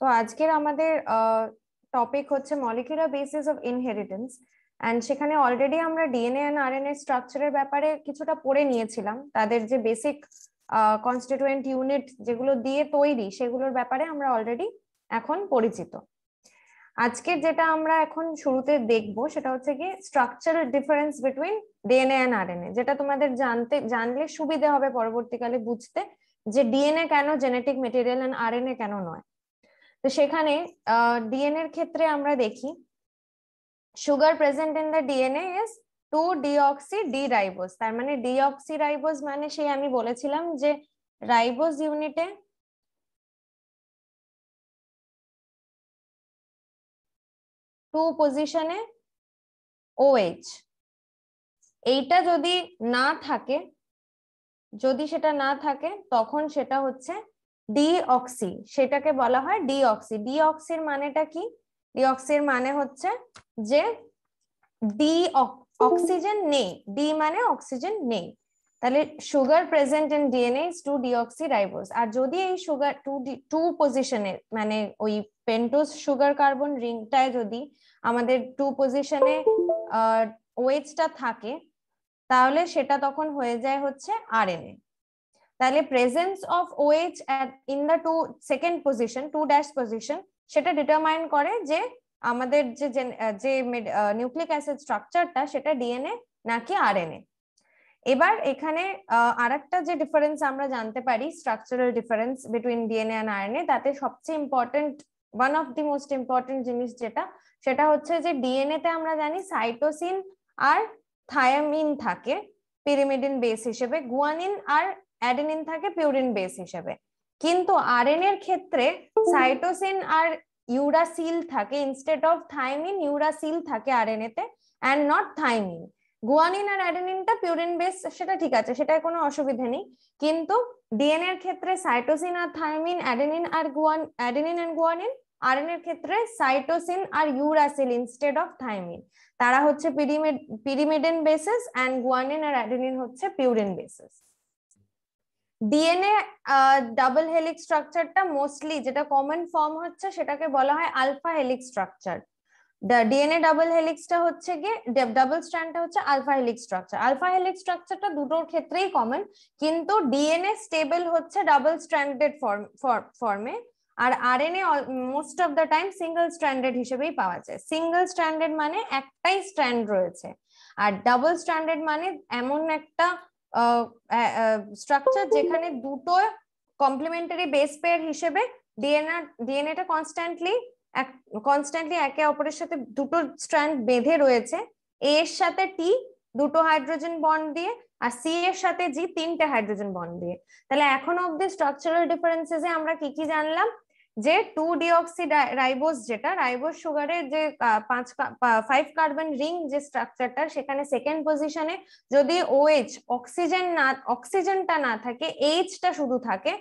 তো আজকের আমাদের টপিক হচ্ছে molecular basis of inheritance and সেখানে অলরেডি আমরা ডিএনএ অ্যান্ড আরএনএ স্ট্রাকচারের ব্যাপারে কিছুটা পড়ে নিয়েছিলাম। তাদের যে বেসিক কনস্টিটুয়েন্ট ইউনিট যেগুলো দিয়ে তৈরি সেগুলোর ব্যাপারে আমরা অলরেডি এখন পরিচিত। আজকের যেটা আমরা এখন শুরুতে দেখব সেটা হচ্ছে কি structural difference between DNA and RNA যেটা তোমাদের জানতে, জানলে সুবিধে হবে পরবর্তীকালে বুঝতে যে ডিএনএ কেন জেনেটিক মেটেরিয়াল অ্যান্ড আরএনএ কেন নয়। তো সেখানে ডিএনএ এর ক্ষেত্রে আমরা দেখি sugar present in the DNA is two deoxy D ribose তার মানে ডিঅক্সি রাইবোজ মানে সেই আমি বলেছিলাম যে রাইবোজ ইউনিটে টু পজিশনে ওএইচ এইটা যদি না থাকে, যদি সেটা না থাকে, তখন সেটা হচ্ছে ডিঅক্সি, সেটাকে বলা হয় ডিঅক্সি। ডিঅক্সির মানেটা কি? ডিঅক্সির মানে হচ্ছে যে ডি অক্সিজেন নেই। ডি মানে অক্সিজেন নেই। তাহলে sugar present in DNA two deoxy ribose আর যদি এই সুগার, টু টু পজিশনে মানে ওই পেন্টোজ সুগার কার্বন রিংটায় যদি আমাদের টু পজিশনে ওয়েজটা থাকে, তাহলে সেটা তখন হয়ে যায় হচ্ছে আর আরএনএ। তাহলে presence of OH in the two second position two dash position সেটা ডিটারমাইন করে যে আমাদের যে যে নিউক্লিক অ্যাসিড স্ট্রাকচারটা সেটা ডিএনএ নাকি আরএনএ এবার এখানে আর একটা যে ডিফারেন্স আমরা জানতে পারি structural difference between DNA and RNA তাতে সবচেয়ে important one of the most important জিনিস যেটা, সেটা হচ্ছে যে ডিএনএ তে আমরা জানি সাইটোসিন আর থায়ামিন থাকে পিরিমিডিন বেস হিসেবে গুয়ানিন আর অ্যাডেনিন থাকে পিউরিন বেস হিসেবে। কিন্তু আরএনএ এর ক্ষেত্রে সাইটোসিন আর ইউরাসিল থাকে ইনস্টেড অফ থাইমিন, ইউরাসিল থাকে আরএনএ তে অ্যান্ড নট থাইমিন। গুয়ানিন আর অ্যাডেনিনটা পিউরিন বেস, সেটা ঠিক আছে, সেটায় কোনো অসুবিধা নেই। কিন্তু ডিএনএ এর ক্ষেত্রে সাইটোসিন আর thymine, adenine R guan, adenine and guanine, RNA এর ক্ষেত্রে সাইটোসিন আর ইউরাসিল ইনস্টেড অফ থাইমিন। তারা হচ্ছে পিরিমিড, পিরিমিডিন বেসিস অ্যান্ড গুয়ানিন আর অ্যাডেনিন হচ্ছে purine bases DNA double helix স্ট্রাকচারটা মোস্টলি যেটা কমন ফর্ম হচ্ছে সেটাকে বলা হয় alpha helix structure DNA double হেলিক্সটা হচ্ছে গিয়ে ডাবল স্ট্র্যান্ডটা হচ্ছে alpha helix structure alpha helix স্ট্রাকচারটা দুটোর ক্ষেত্রেই কমন কিন্তু ডিএনএ স্টেবল হচ্ছে double stranded form R RNA most of the time single stranded হিসেবেই পাওয়া যায়। সিঙ্গেল স্ট্র্যান্ডেড মানে একটাই স্ট্র্যান্ড রয়েছে। আর ডাবল স্ট্র্যান্ডেড মানে এমন একটা স্ট্রাকচার যেখানে দুটো কমপ্লিমেন্টারি বেস পেয়ার হিসেবে ডিএনএ ডিএনএটা কনস্ট্যান্টলি কনস্ট্যান্টলি একে অপরের সাথে দুটো স্ট্র্যান্ড বেঁধে রয়েছে। এ এর সাথে টি দুটো হাইড্রোজেন বন্ড দিয়ে আর সি এর সাথে জি তিনটে হাইড্রোজেন বন্ড দিয়ে। তাহলে এখন অব্দি স্ট্রাকচারাল ডিফারেন্সেস আমরা কি কি জানলাম? যে টু ডিঅক্সি রাইবোজ যেটা রাইবোস সুগারের যে পাঁচ ফাইভ কার্বন রিং যে স্ট্রাকচারটা সেখানে সেকেন্ড পজিশনে যদি ওএইচ অক্সিজেন না অক্সিজেনটা না থাকে এইচটা শুধু থাকে,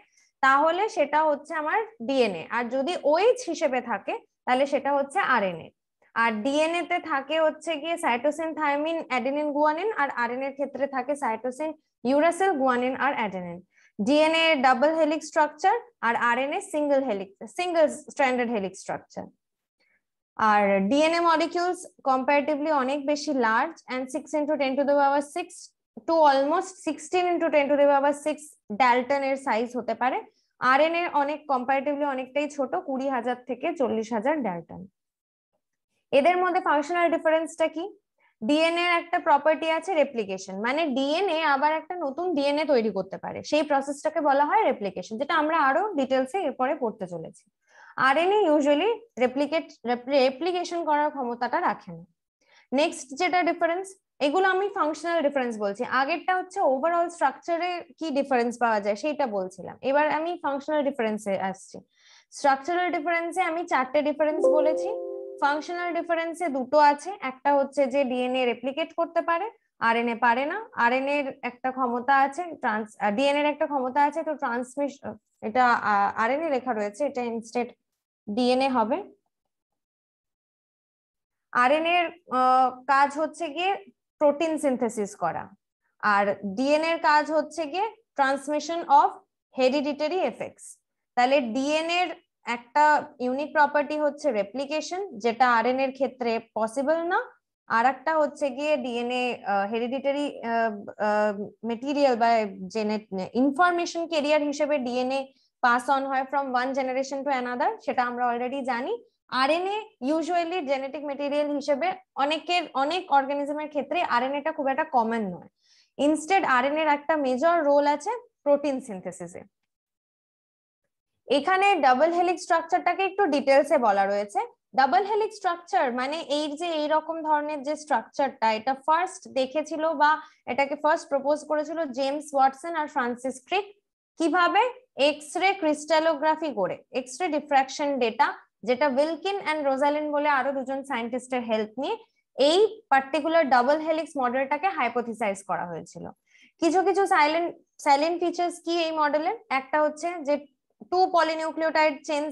তাহলে সেটা হচ্ছে আমার ডিএনএ আর যদি ওএইচ হিসেবে থাকে, তাহলে সেটা হচ্ছে আরএনএ আর ডিএনএ তে থাকে হচ্ছে গিয়ে সাইটোসিন থাইমিন অ্যাডেনিন গুয়ানিন আর আরএনএ এর ক্ষেত্রে থাকে সাইটোসিন ইউরাসিল গুয়ানিন আর adenine DNA double helix structure আর RNA single helix single stranded helix structure আর ডিএনএ মলিকিউলস কম্পারেটিভলি অনেক বেশি large and six into ten to the power six to almost sixteen into ten to the power six dalton এর size হতে পারে। RNA অনেক comparatively অনেকটাই ছোট, কুড়ি হাজার থেকে চল্লিশ হাজার ড্যালটন এদের মধ্যে ফাংশনাল ডিফারেন্সটা কি? ডিএনএ এর একটা প্রপার্টি আছে রেপ্লিকেশন মানে ডিএনএ আবার একটা নতুন ডিএনএ তৈরি করতে পারে। সেই প্রসেসটাকে বলা হয় রেপ্লিকেশন যেটা আমরা আরও ডিটেলসে এরপরে পড়তে চলেছি। আরএনএ ইউজুয়ালি রেপ্লিকেট রেপ্লিকেশন করার ক্ষমতাটা রাখে না। নেক্সট যেটা ডিফারেন্স এগুলো আমি ফাংশনাল ডিফারেন্স বলছি। আগেরটা হচ্ছে ওভারঅল স্ট্রাকচারে কি ডিফারেন্স পাওয়া যায় সেটা বলছিলাম। এবার আমি ফাংশনাল ডিফারেন্সে আসছি। স্ট্রাকচারাল ডিফারেন্সে আমি চারটে ডিফারেন্স বলেছি। ফাংশনাল ডিফারেন্সে দুটো আছে। একটা হচ্ছে যে ডিএনএ রেপ্লিকেট করতে পারে আরএনএ পারে না। আরএনএ এর একটা ক্ষমতা আছে ট্রান্স ডিএনএ একটা ক্ষমতা আছে, তো ট্রান্সমিশন এটা আরএনএ লেখা রয়েছে, এটা ইনস্টেড ডিএনএ হবে। আরএনএ এর কাজ হচ্ছে গিয়ে প্রোটিন সিনথেসিস করা। আর ডিএনএ এর কাজ হচ্ছে গিয়ে ট্রান্সমিশন অফ হেরিডিটারি এফেক্টস তাহলে ডিএনএ এর একটা ইউনিক প্রপার্টি হচ্ছে রেপ্লিকেশন যেটা আরএনএ এর ক্ষেত্রে পসিবল না। আর একটা হচ্ছে গিয়ে ডিএনএ হেরিডিটারি মেটেরিয়াল বা জেনেট ইনফরমেশন কেরিয়ার হিসেবে ডিএনএ পাস অন হয় from one generation to another সেটা আমরা অলরেডি জানি। আরএনএ ইউজুয়ালি জেনেটিক মেটেরিয়াল হিসেবে অনেকের, অনেক অর্গানিজমের ক্ষেত্রে আরএনএটা খুব একটা কমন নয়। ইনস্টেড আরএনএ এর একটা মেজর রোল আছে প্রোটিন সিনথেসিসে এখানে ডাবল হেলিক্স স্ট্রাকচারটাকে একটু ডিটেলসে বলা রয়েছে। ডাবল হেলিক্স স্ট্রাকচার মানে এই যে এই রকম ধরনের যে স্ট্রাকচারটা এটা ফার্স্ট দেখেছিল বা এটাকে ফার্স্ট প্রপোজ করেছিল জেমস ওয়াটসন আর ফ্রান্সিস ক্রিক কীভাবে? এক্স রে ক্রিস্টালোগ্রাফি করে। এক্স রে ডিফ্রাকশন ডেটা যেটা উইলকিন অ্যান্ড রোজালিন বলে আরও দুজন সায়েন্টিস্টের হেল্প নিয়ে, এই পার্টিকুলার ডাবল হেলিক্স মডেলটাকে হাইপোথিসাইজ করা হয়েছিল। কিছু কিছু সাইলেন্ট সাইলেন্ট ফিচার্স কি এই মডেলের একটা হচ্ছে যে টু পলিনিউক্লিওটাইড চেঞ্জ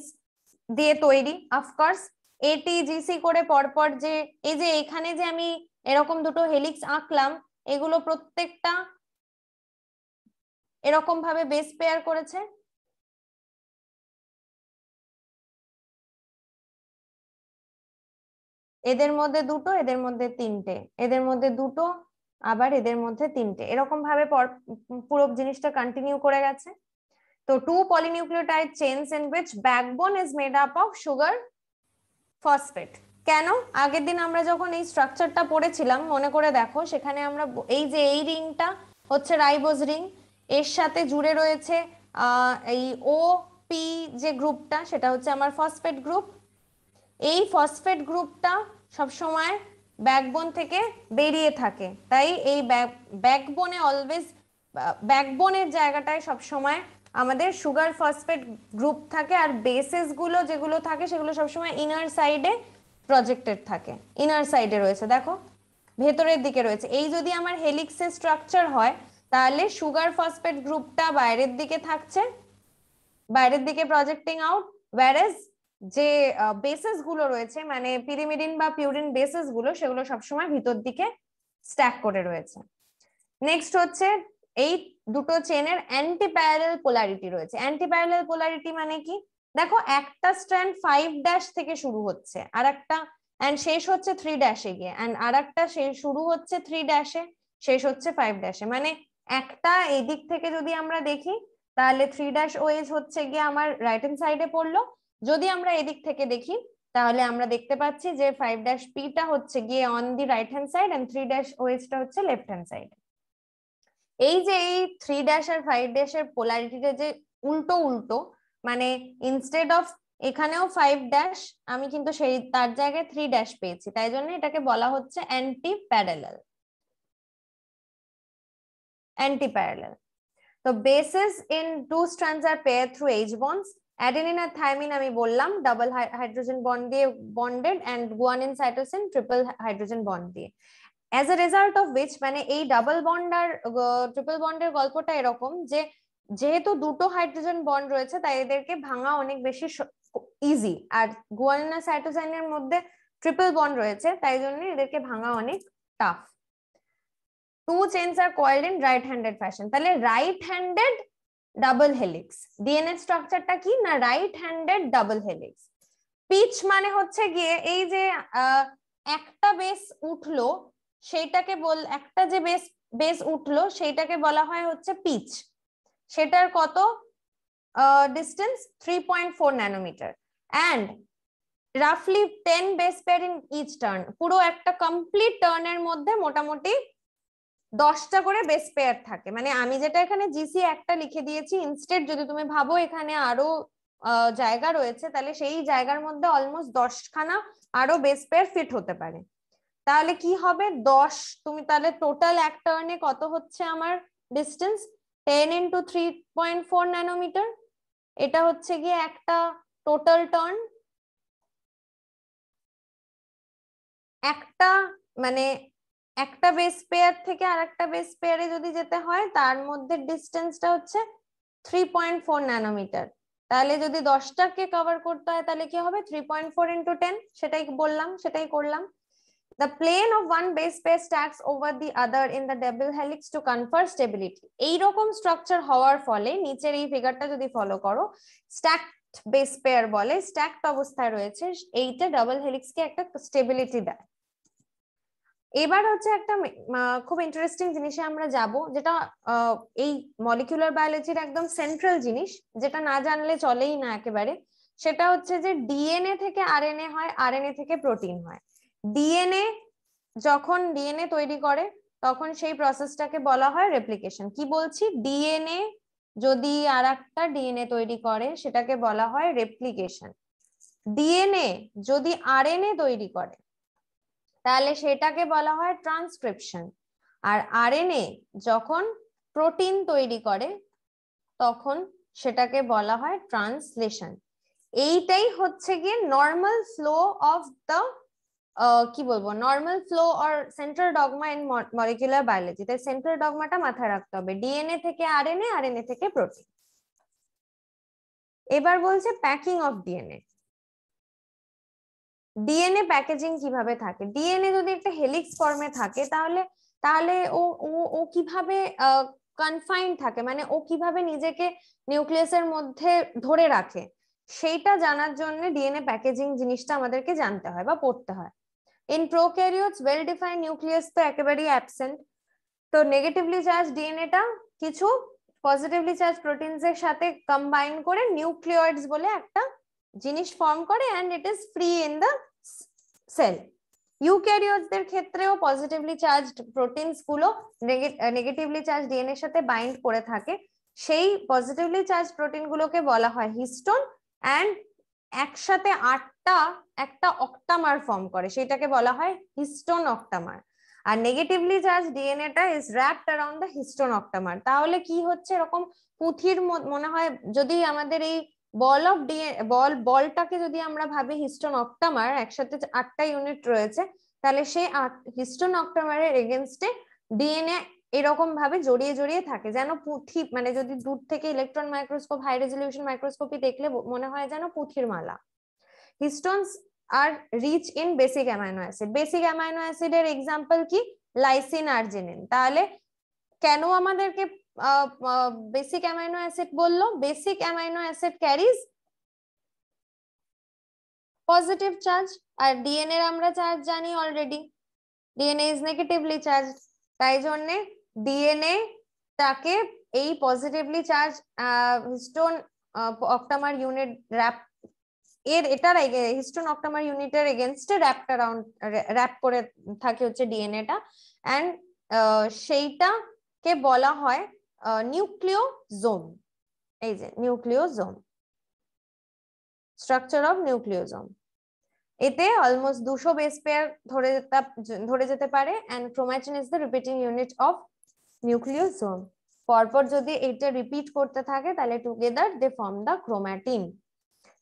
দিয়ে তৈরি অফকোর্স এটিজিসি করে পরপর যে, এই যে এখানে যে আমি এরকম দুটো হেলিক্স আঁকলাম, এগুলো প্রত্যেকটা এরকম ভাবে বেস পেয়ার করেছে। এদের মধ্যে দুটো, এদের মধ্যে তিনটে, এদের মধ্যে দুটো, আবার এদের মধ্যে তিনটে, এরকম ভাবে পুরো জিনিসটা কন্টিনিউ করে গেছে। তো two polynucleotide chains in which backbone is made up of sugar phosphate কেন? আগের দিন আমরা যখন এই স্ট্রাকচারটা পড়েছিলাম, মনে করে দেখো, সেখানে আমরা এই যে এই রিংটা হচ্ছে রাইবোজ রিং, এর সাথে জুড়ে রয়েছে এই ও পি যে গ্রুপটা, সেটা হচ্ছে আমার ফসফেট গ্রুপ এই ফসফেট গ্রুপটা সবসময় ব্যাকবোন থেকে বেরিয়ে থাকে। তাই এই ব্যাকবোনে অলওয়েজ ব্যাকবোনের জায়গাটায় সবসময় আমাদের সুগার ফসফেট গ্রুপ থাকে আর বেসেসগুলো যেগুলো থাকে সেগুলো সবসময় ইনার সাইডে প্রজেক্টেড থাকে। ইনার সাইডে রয়েছে, দেখো। ভেতরের দিকে রয়েছে। এই যদি আমার হেলিক্সের স্ট্রাকচার হয়, তাহলে সুগার ফসফেট গ্রুপটা বাইরের দিকে থাকছে, বাইরের দিকে প্রজেক্টিং আউট ওয়ারেজ যে বেসেসগুলো রয়েছে মানে পিরিমিডিন বা পিউরিন বেসেসগুলো, সেগুলো সবসময় ভিতর দিকে স্ট্যাক করে রয়েছে। নেক্সট হচ্ছে এই দুটো চেনের অ্যান্টি প্যারালাল পোলারিটি রয়েছে। অ্যান্টি প্যারালাল পোলারিটি মানে কি? দেখো, একটা স্ট্র্যান্ড ফাইভ ড্যাশ থেকে শুরু হচ্ছে, আর একটা অ্যান্ড শেষ হচ্ছে থ্রি ড্যাশে গিয়ে। অ্যান্ড আর একটা শুরু হচ্ছে থ্রি ড্যাশে শেষ হচ্ছে ফাইভ ড্যাশে মানে একটা এদিক থেকে যদি আমরা দেখি, তাহলে থ্রি ড্যাশ ওয়েজ হচ্ছে গিয়ে আমার রাইট হ্যান্ড সাইডে পড়ল। যদি আমরা এদিক থেকে দেখি, তাহলে আমরা দেখতে পাচ্ছি যে ফাইভ ড্যাশ পিটা হচ্ছে গিয়ে on the right hand side and three dash ওয়েজটা হচ্ছে লেফট হ্যান্ড সাইড এই যে এই থ্রি ড্যাশ আর ফাইভ ড্যাশের পোলারিটিটা যে উল্টো উল্টো মানে ইনস্টেড অফ এখানেও ফাইভ ড্যাশ আমি কিন্তু সেই তার জায়গায় থ্রি ড্যাশ পেয়েছি। তাই জন্য এটাকে বলা হচ্ছে অ্যান্টি প্যারালাল অ্যান্টি প্যারালাল তো bases in two strands are pair through H bonds adenine R thymine আমি বললাম ডাবল হাইড্রোজেন বন্ড দিয়ে bonded and guanine cytosine triple hydrogen bond দিয়ে। As a result of which মানে এই double bond আর triple বন্ডের গল্পটা এরকম যে, যেহেতু দুটো হাইড্রোজেন বন্ড রয়েছে, তাই এদেরকে ভাঙা অনেক বেশি ইজি আর গুয়ানিন আর সাইটোসাইনের মধ্যে ট্রিপল বন্ড রয়েছে, তাই জন্য এদেরকে ভাঙা অনেক tough two chains are coiled in right handed fashion তাহলে right handed double helix DNA স্ট্রাকচারটা কি? না right handed double helix pitch মানে হচ্ছে গিয়ে এই যে একটা বেস উঠল সেইটাকে বল, একটা যে বেস বেস উঠল সেইটাকে বলা হয় হচ্ছে পিচ সেটার কত? Distance three point four nanometer and রাফলি ten base pair in each turn পুরো একটা কমপ্লিট টার্নের মধ্যে মোটামুটি দশটা করে বেস পেয়ার থাকে। মানে আমি যেটা এখানে জিসি একটা লিখে দিয়েছি ইনস্টেড যদি তুমি ভাবো এখানে আরও জায়গা রয়েছে, তাহলে সেই জায়গার মধ্যে অলমোস্ট দশখানা আরও বেস পেয়ার ফিট হতে পারে। তাহলে কি হবে? দশ, তুমি তাহলে টোটাল এক টার্নে কত হচ্ছে আমার distance ten into three point four nanometer এটা হচ্ছে গিয়ে একটা টোটাল টার্ন একটা মানে একটা বেস পেয়ার থেকে আর একটা বেস পেয়ারে যদি যেতে হয়, তার মধ্যে ডিস্টেন্সটা হচ্ছে থ্রি পয়েন্ট ফোর ন্যানোমিটার তাহলে যদি দশটাকে কভার করতে হয়, তাহলে কি হবে? Three point four into ten সেটাই বললাম, সেটাই করলাম। The plane of one base pair stacks over the other in the double helix to confer stability. এই রকম স্ট্রাকচার হওয়ার ফলে নিচের এই ফিগারটা যদি ফলো করো স্ট্যাক বেস পেয়ার বলে স্ট্যাকড অবস্থায় রয়েছে, এইটা ডাবল হেলিক্সকে একটা স্টেবিলিটি দেয়। এবার হচ্ছে একটা খুব ইন্টারেস্টিং জিনিসে আমরা যাব, যেটা এই মলিকুলার বায়োলজির একদম সেন্ট্রাল জিনিস, যেটা না জানলে চলেই না একেবারে। সেটা হচ্ছে যে ডিএনএ থেকে আরএনএ হয় আরএনএ থেকে প্রোটিন হয়। ডিএনএ যখন ডিএনএ তৈরি করে, তখন সেই প্রসেসটাকে বলা হয় রেপ্লিকেশন কি বলছি? ডিএনএ যদি আর একটা ডিএনএ তৈরি করে, সেটাকে বলা হয় রেপ্লিকেশন ডিএনএ যদি আরএনএ তৈরি করে, তাহলে সেটাকে বলা হয় ট্রান্সক্রিপশন আর আরএনএ যখন প্রোটিন তৈরি করে, তখন সেটাকে বলা হয় ট্রান্সলেশন এইটাই হচ্ছে গিয়ে নর্মাল ফ্লো অফ দ্য কি বলব? Normal flow or central dogma in molecular biology তাই সেন্ট্রাল ডগমাটা মাথায় রাখতে হবে। ডিএনএ থেকে আরএনএ আরএনএ থেকে প্রোটিন এবার বলছে packing of DNA DNA packaging কীভাবে থাকে? ডিএনএ যদি একটা হেলিক্স ফর্মে থাকে, তাহলে তাহলে ও ও ও কীভাবে কনফাইন থাকে? মানে ও কীভাবে নিজেকে নিউক্লিয়াসের মধ্যে ধরে রাখে? সেইটা জানার জন্য ডিএনএ প্যাকেজিং জিনিসটা আমাদেরকে জানতে হয় বা পড়তে হয়। প্রোক্যারিওটস ওয়েল ডিফাইন নিউক্লিয়াস তো একেবারেই অ্যাবসেন্ট তো নেগেটিভলি চার্জ ডিএনএটা কিছু পজিটিভলি চার্জ প্রোটিনস এর সাথে কম্বাইন করে নিউক্লিয়য়েডস বলে একটা জিনিস ফর্ম করে and it is free in the cell ইউক্যারিওটসদের ক্ষেত্রেও পজিটিভলি চার্জড প্রোটিনসগুলো নেগেটিভলি চার্জ ডিএনএ এর সাথে বাইন্ড করে থাকে। সেই পজিটিভলি চার্জ প্রোটিন গুলোকে বলা হয় হিস্টোন অ্যান্ড একসাথে আটটা একটা একটা অক্টামার ফর্ম করে সেটাকে বলা হয় হিস্টোন অক্টামার। আর negatively charge ডিএনএটা is wrapped around the histone octamer. তাহলে কি হচ্ছে? এরকম পুঁথির মনে হয় যদি আমাদের এই বল অফ ডিএ বল বলটাকে যদি আমরা ভাবি হিস্টোন অক্টামার, একসাথে আটটা ইউনিট রয়েছে, তাহলে সেই হিস্টোন অক্টামারের এগেনস্টে ডিএনএ এরকম ভাবে জড়িয়ে জড়িয়ে থাকে, যেন পুঁথি মানে যদি দূর থেকে electron microscope high resolution microscopy দেখলে মনে হয় যেন পুঁথির মালা। Histones are rich in basic amino acid basic amino অ্যাসিডের এক্সাম্পল কি? লাইসিন আর্জিনিন তাহলে কেন আমাদেরকে বেসিক অ্যামাইনো অ্যাসিড বলল? Basic amino acid carries positive charge আর ডিএনএ আমরা চার্জ জানি already DNA is negatively charge তাই জন্যে ডিএনএ তাকে এই positively charge histone octamer unit wrap এর, এটার হিস্টোন অক্টামার ইউনিটের এগেনস্টে র্যাপড অ্যারাউন্ড র্যাপ করে থাকে হচ্ছে ডিএনএটা অ্যান্ড সেইটাকে বলা হয় নিউক্লিওজোম এই যে নিউক্লিওজোম স্ট্রাকচার অফ নিউক্লিওজোম এতে অলমোস্ট দুশো বেস পেয়ার ধরে ধরে যেতে পারে। And chromatin is the repeating unit of nucleosome পরপর যদি এটা রিপিট করতে থাকে, তাহলে together they form the chromatin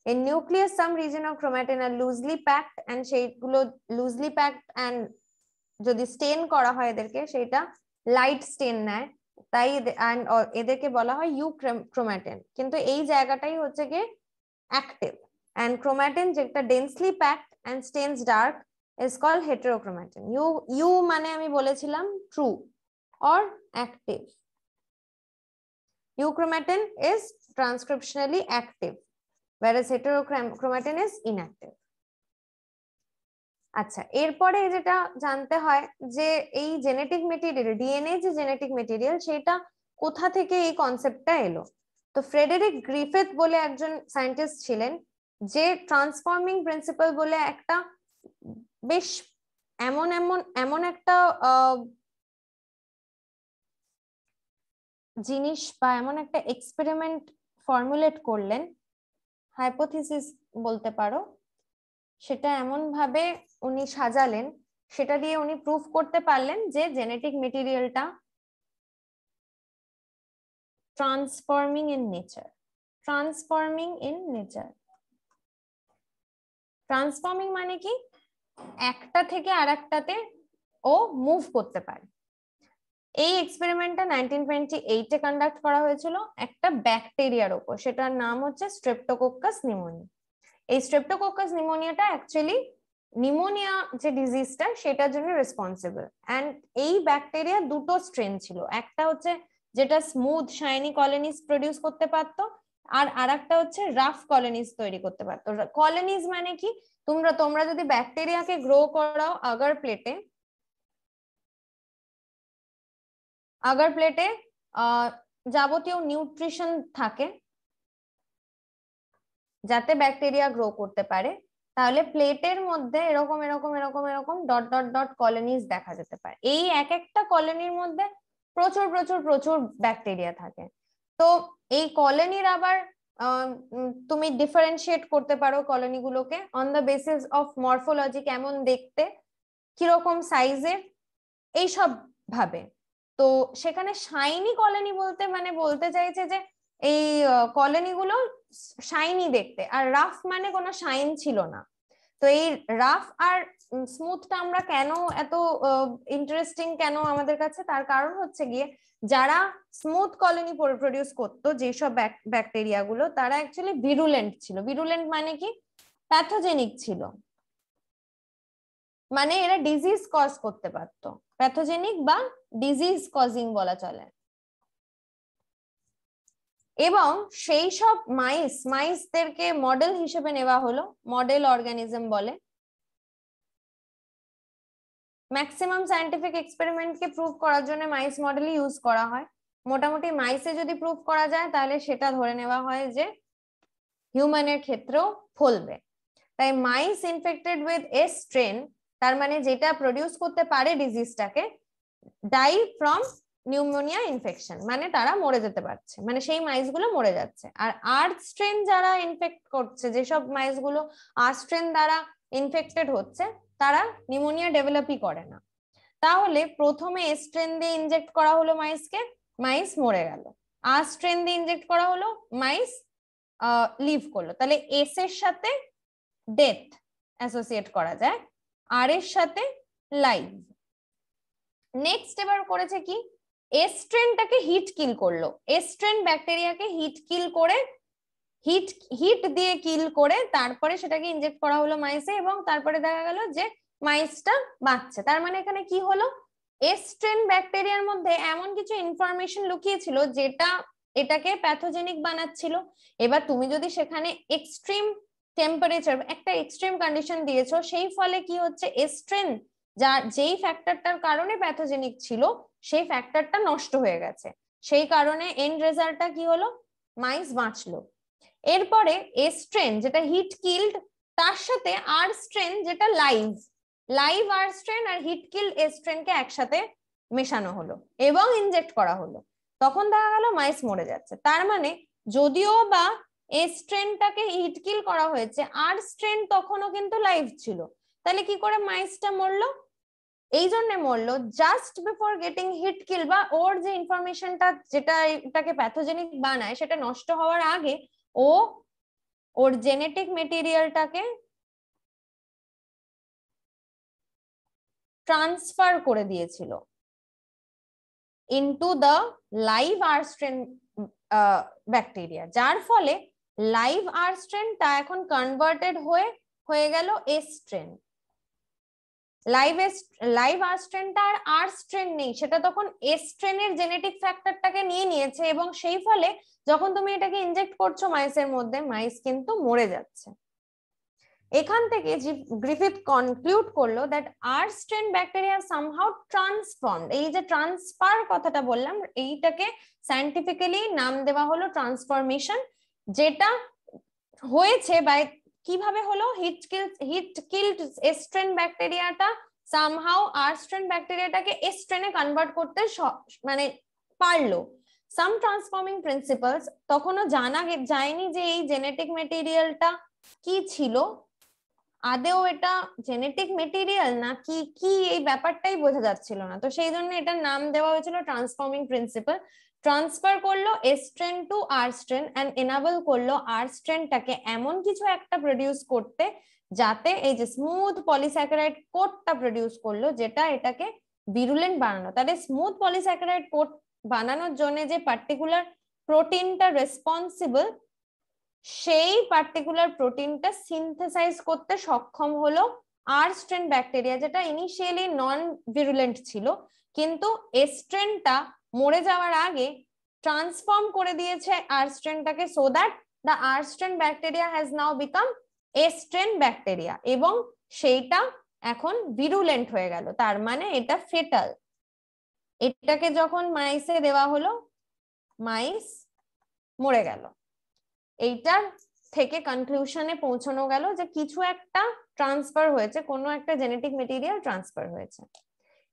In nucleus, some region of chromatin are loosely packed and সেইগুলো loosely packed and যদি স্টেন করা হয় এদেরকে সেটা লাইট স্টেন নেয়। তাই এদেরকে বলা হয় ইউ ক্রোম্যাটিন কিন্তু এই জায়গাটাই হচ্ছে গিয়ে অ্যাক্টিভ অ্যান্ড ক্রোম্যাটিন যেটা densely packed and stains dark is call heterochromatin you you মানে আমি বলেছিলাম true or active euchromatin is transcriptionally active whereas heterochromatin is inactive. আচ্ছা এরপরে যেটা জানতে হয় যে এই জেনেটিক মেটেরিয়াল ডিএনএ যে জেনেটিক মেটেরিয়াল সেটা কোথা থেকে এই কনসেপ্টটা এলো? তো ফ্রেডেরিক গ্রিফেথ বলে একজন সায়েন্টিস্ট ছিলেন, যে ট্রান্সফর্মিং প্রিন্সিপাল বলে একটা বেশ এমন এমন এমন একটা জিনিস বা এমন একটা এক্সপেরিমেন্ট ফর্মুলেট করলেন হাইপোথিসিস বলতে পারো, সেটা এমন ভাবে উনি সাজালেন, সেটা দিয়ে উনি প্রুফ করতে পারলেন যে genetic মেটেরিয়ালটা transforming in nature, transforming in nature. Transforming মানে কি? একটা থেকে আর ও মুভ করতে পারে। এই এক্সপেরিমেন্টটা নাইনটিন টোয়েন্টি এইটে কন্ডাক্ট করা হয়েছিল একটা ব্যাকটেরিয়ার ওপর। সেটার নাম হচ্ছে স্ট্রেপ্টোকোকাস নিমোনিয়া এই স্ট্রেপ্টোকোকাস নিমোনিয়াটা অ্যাকচুয়ালি নিমোনিয়া যে ডিজিজটা সেটার জন্য রেসপন্সিবল অ্যান্ড এই ব্যাকটেরিয়া দুটো স্ট্রেন ছিল। একটা হচ্ছে যেটা স্মুথ শাইনি কলোনিস প্রডিউস করতে পারতো, আর আরেকটা হচ্ছে রাফ কলোনিজ তৈরি করতে পারতো। কলোনিজ মানে কি? তোমরা তোমরা যদি ব্যাকটেরিয়াকে গ্রো করাও আগার প্লেটে আগার প্লেটে যাবতীয় নিউট্রিশন থাকে যাতে ব্যাকটেরিয়া গ্রো করতে পারে, তাহলে প্লেটের মধ্যে এরকম এরকম এরকম এরকম ডট ডট ডট কলোনিজ দেখা যেতে পারে। এই এক একটা কলোনির মধ্যে প্রচুর প্রচুর প্রচুর ব্যাকটেরিয়া থাকে। তো এই কলোনির আবার তুমি ডিফারেন্সিয়েট করতে পারো কলোনিগুলোকে on the basis of morphology কেমন দেখতে, কীরকম সাইজের এইসব ভাবে। তো সেখানে শাইনি কলোনি বলতে মানে বলতে চাইছে যে এই কলোনিগুলো শাইনি দেখতে। আর রাফ মানে কোনো শাইন ছিল না। তো এই রাফ আর স্মুথটা আমরা কেন এত ইন্টারেস্টিং কেন আমাদের কাছে? তার কারণ হচ্ছে গিয়ে যারা স্মুথ কলোনি প্রডিউস করতো, যেসব ব্যাকটেরিয়া গুলো, তারা অ্যাকচুয়ালি ভিরুলেন্ট ছিল। ভিরুলেন্ট মানে কি? প্যাথোজেনিক ছিল। মানে এরা ডিজিজ কজ করতে পারতো। প্যাথোজেনিক বা ডিজিজ কজিং বলা চলে। এবং সেই সব মাইস, মাইসদেরকে মডেল হিসেবে নেওয়া হলো, মডেল অর্গানিজম বলে। ম্যাক্সিমাম সায়েন্টিফিক এক্সপেরিমেন্টকে প্রুভ করার জন্য মাইস মডেলই ইউজ করা হয়। মোটামুটি মাইসে যদি প্রুভ করা যায়, তাহলে সেটা ধরে নেওয়া হয় যে হিউম্যানের ক্ষেত্রেও ফলবে। তাই mice infected with a strain তার মানে যেটা প্রডিউস করতে পারে ডিজিজটাকে ডাই ফ্রম নিউমোনিয়া ইনফেকশন মানে তারা মরে যেতে পারছে মানে সেই মাইসগুলো মরে যাচ্ছে। আর আর্থ স্ট্রেন যারা ইনফেক্ট করছে, যেসব মাইসগুলো আর স্ট্রেন দ্বারা ইনফেক্টেড হচ্ছে, তারা নিউমোনিয়া ডেভেলপই করে না। তাহলে প্রথমে স্ট্রেন দিয়ে ইনজেক্ট করা হলো মাইসকে মাইস মরে গেল। আর স্ট্রেন দিয়ে ইনজেক্ট করা হলো মাইস লিভ করল। তাহলে এস এর সাথে ডেথ অ্যাসোসিয়েট করা যায়। আর এর সাথে লাইভ নেক্সট এবার করেছে কি? এস্ট্রেনটাকে হিট কিল করল। এস্ট্রেন ব্যাকটেরিয়াকে হিট কিল করে হিট হিট দিয়ে কিল করে তারপরে সেটাকে ইনজেক্ট করা হলো মাইসে এবং তারপরে দেখা গেল যে মাইসটা বাঁচছে। তার মানে এখানে কি হলো? এস্ট্রেন ব্যাকটেরিয়ার মধ্যে এমন কিছু ইনফরমেশন লুকিয়েছিল যেটা, এটাকে প্যাথোজেনিক বানাচ্ছিল। এবার তুমি যদি সেখানে এক্সট্রিম টেম্পারেচার একটা এক্সট্রিম কন্ডিশন দিয়েছ, সেই ফলে কি হচ্ছে? এস্ট্রেন যা যেই ফ্যাক্টরটার কারণে প্যাথোজেনিক ছিল, সেই ফ্যাক্টরটা নষ্ট হয়ে গেছে। সেই কারণে এন্ড রেজাল্টটা কি হলো? মাইস বাঁচলো। এরপরে এস্ট্রেন যেটা হিট কিল্ড তার সাথে আর স্ট্রেন যেটা লাইভ লাইভ আর স্ট্রেন আর হিট কিল্ড এস্ট্রেনকে একসাথে মেশানো হলো এবং ইনজেক্ট করা হলো। তখন দেখা গেল মাইস মরে যাচ্ছে। তার মানে যদিও বা এস্ট্রেনটাকে স্ট্রেনটাকে হিটকিল করা হয়েছে। আর স্ট্রেন তখনও কিন্তু লাইভ ছিল। তাহলে কি করে মাইসটা মরলো? এই জন্য মরলো just before getting heat kill বা ওর যে ইনফরমেশনটা যেটা এটাকে প্যাথোজেনিক বানায়, সেটা নষ্ট হওয়ার আগে ও ওর জেনেটিক মেটেরিয়ালটাকে ট্রান্সফার করে দিয়েছিল। Into the live R strain bacteria যার ফলে লাইভ আর স্ট্রেনটা এখন কনভার্টেড হয়ে হয়ে গেল S strain live live R স্ট্রেনটা আর আর স্ট্রেন নেই, সেটা তখন এস স্ট্রেনের জেনেটিক ফ্যাক্টরটাকে নিয়ে নিয়েছে এবং সেই ফলে যখন তুমি এটাকে ইনজেক্ট করছ মাইসের মধ্যে মাইস কিন্তু মরে যাচ্ছে। এখান থেকে গ্রিফিথ কনক্লুড করল that R strain bacteria somehow transformed এই যে ট্রান্সফার কথাটা বললাম, এইটাকে সায়েন্টিফিক্যালি নাম দেওয়া হলো ট্রান্সফরমেশন যেটা হয়েছে বাই কীভাবে হলো? Heat kill heat killed S strain ব্যাকটেরিয়াটা somehow R strain ব্যাকটেরিয়াটাকে এস্ট্রেনে কনভার্ট করতে মানে পারল। সাম ট্রান্সফর্মিং প্রিন্সিপালস তখনও জানা যায়নি যে এই জেনেটিক মেটেরিয়ালটা কি ছিল। আদেও এটা জেনেটিক মেটেরিয়াল না কি কি এই ব্যাপারটাই বোঝা যাচ্ছিল না। তো সেই জন্য এটার নাম দেওয়া হয়েছিল ট্রান্সফর্মিং প্রিন্সিপাল ট্রান্সফার করল S strain to R strain and enable করল আর স্ট্রেনটাকে এমন কিছু একটা প্রডিউস করতে যাতে এই যে স্মুথ পলিস্যাকারাইড কোটটা প্রডিউস করল যেটা এটাকে বিরুলেন্ট বানানো। তাহলে স্মুথ পলিস্যাকারাইড কোট বানানোর জন্য যে পার্টিকুলার প্রোটিনটা রেসপন্সিবল সেই পার্টিকুলার প্রোটিনটা সিনথেসাইজ করতে সক্ষম হলো আর স্ট্রেন ব্যাকটেরিয়া যেটা ইনিশিয়ালি নন ভিরুলেন্ট ছিল। কিন্তু এস্ট্রেনটা মরে যাওয়ার আগে ট্রান্সফর্ম করে দিয়েছে আর স্ট্রেনটাকে so that the R strain bacteria has now become a strain bacteria এবং সেইটা এখন ভিরুলেন্ট হয়ে গেল। তার মানে এটা ফেটাল এটাকে যখন মাইসে দেওয়া হলো মাইস মরে গেল। এইটার থেকে কনক্লুশনে পৌঁছানো গেল যে কিছু একটা ট্রান্সফার হয়েছে, কোনো একটা জেনেটিক মেটেরিয়াল ট্রান্সফার হয়েছে।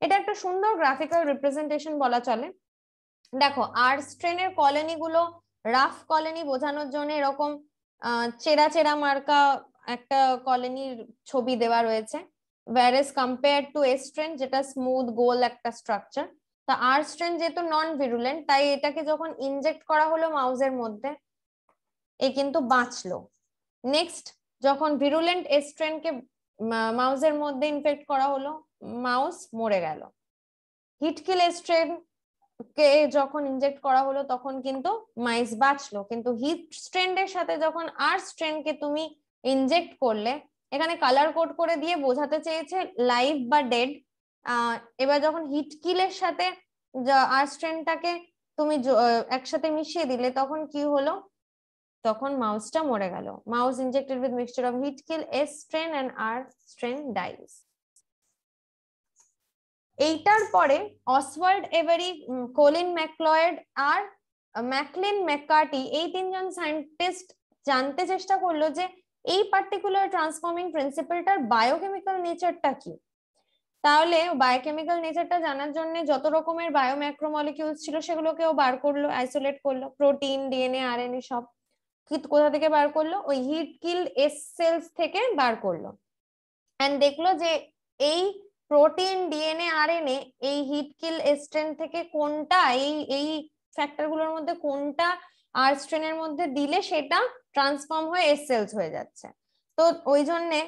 এটা একটা সুন্দর গ্রাফিক্যাল রিপ্রেজেন্টেশন বলা চলে। দেখো আর স্ট্রেনের কলোনি গুলো রাফ কলোনি বোঝানোর জন্য এরকম চেরা চেরা মার্কা একটা কলোনির ছবি দেওয়া রয়েছে। Whereas compared to a strain যেটা স্মুথ গোল একটা স্ট্রাকচার তা আর স্ট্রেন যেহেতু নন ভিরুলেন্ট তাই এটাকে যখন ইনজেক্ট করা হলো মাউজের মধ্যে, এ কিন্তু বাঁচলো। নেক্সট যখন ভিরুলেন্ট এস্ট্রেনকে মাউসের মধ্যে ইনফেক্ট করা হলো মাউস মরে গেল। হিটকিল এস্ট্রেন কে যখন ইনজেক্ট করা হলো তখন কিন্তু মাইস বাঁচলো। কিন্তু হিট স্ট্রেন্ডের সাথে যখন আর স্ট্রেনকে তুমি ইনজেক্ট করলে, এখানে কালার কোড করে দিয়ে বোঝাতে চেয়েছে লাইভ বা ডেড এবার যখন হিট কিলের সাথে আর স্ট্রেনটাকে তুমি একসাথে মিশিয়ে দিলে তখন কি হলো? তখন মাউসটা মরে গেল। Mouse injected with mixture of heat kill S strain and R strain dies এইটার পরে অসওয়াল্ড এভারি কোলিন ম্যাকলয়েড আর ম্যাকলিন ম্যাকার্টি এই তিনজন সায়েন্টিস্ট জানতে চেষ্টা করল যে এই পার্টিকুলার ট্রান্সফর্মিং প্রিন্সিপালটার বায়োকেমিক্যাল নেচারটা কি? তাহলে বায়োকেমিক্যাল নেচারটা জানার জন্য যত রকমের বায়োম্যাক্রোমলিকিউলস ছিল সেগুলোকেও বার করল, আইসোলেট করল, প্রোটিন, ডিএনএ, আরএনএ সব কোথা থেকে বার করল? ওই হিট কিল এস সেলস থেকে বার করল। এন্ড দেখল যে এই প্রোটিন ডিএনএ আরএনএ এই হিট কিল স্ট্রেন থেকে কোনটা, এই এই ফ্যাক্টরগুলোর মধ্যে কোনটা আর স্ট্রেনের মধ্যে দিলে সেটা ট্রান্সফর্ম হয়ে এস সেলস হয়ে যাচ্ছে। তো ওই জন্যে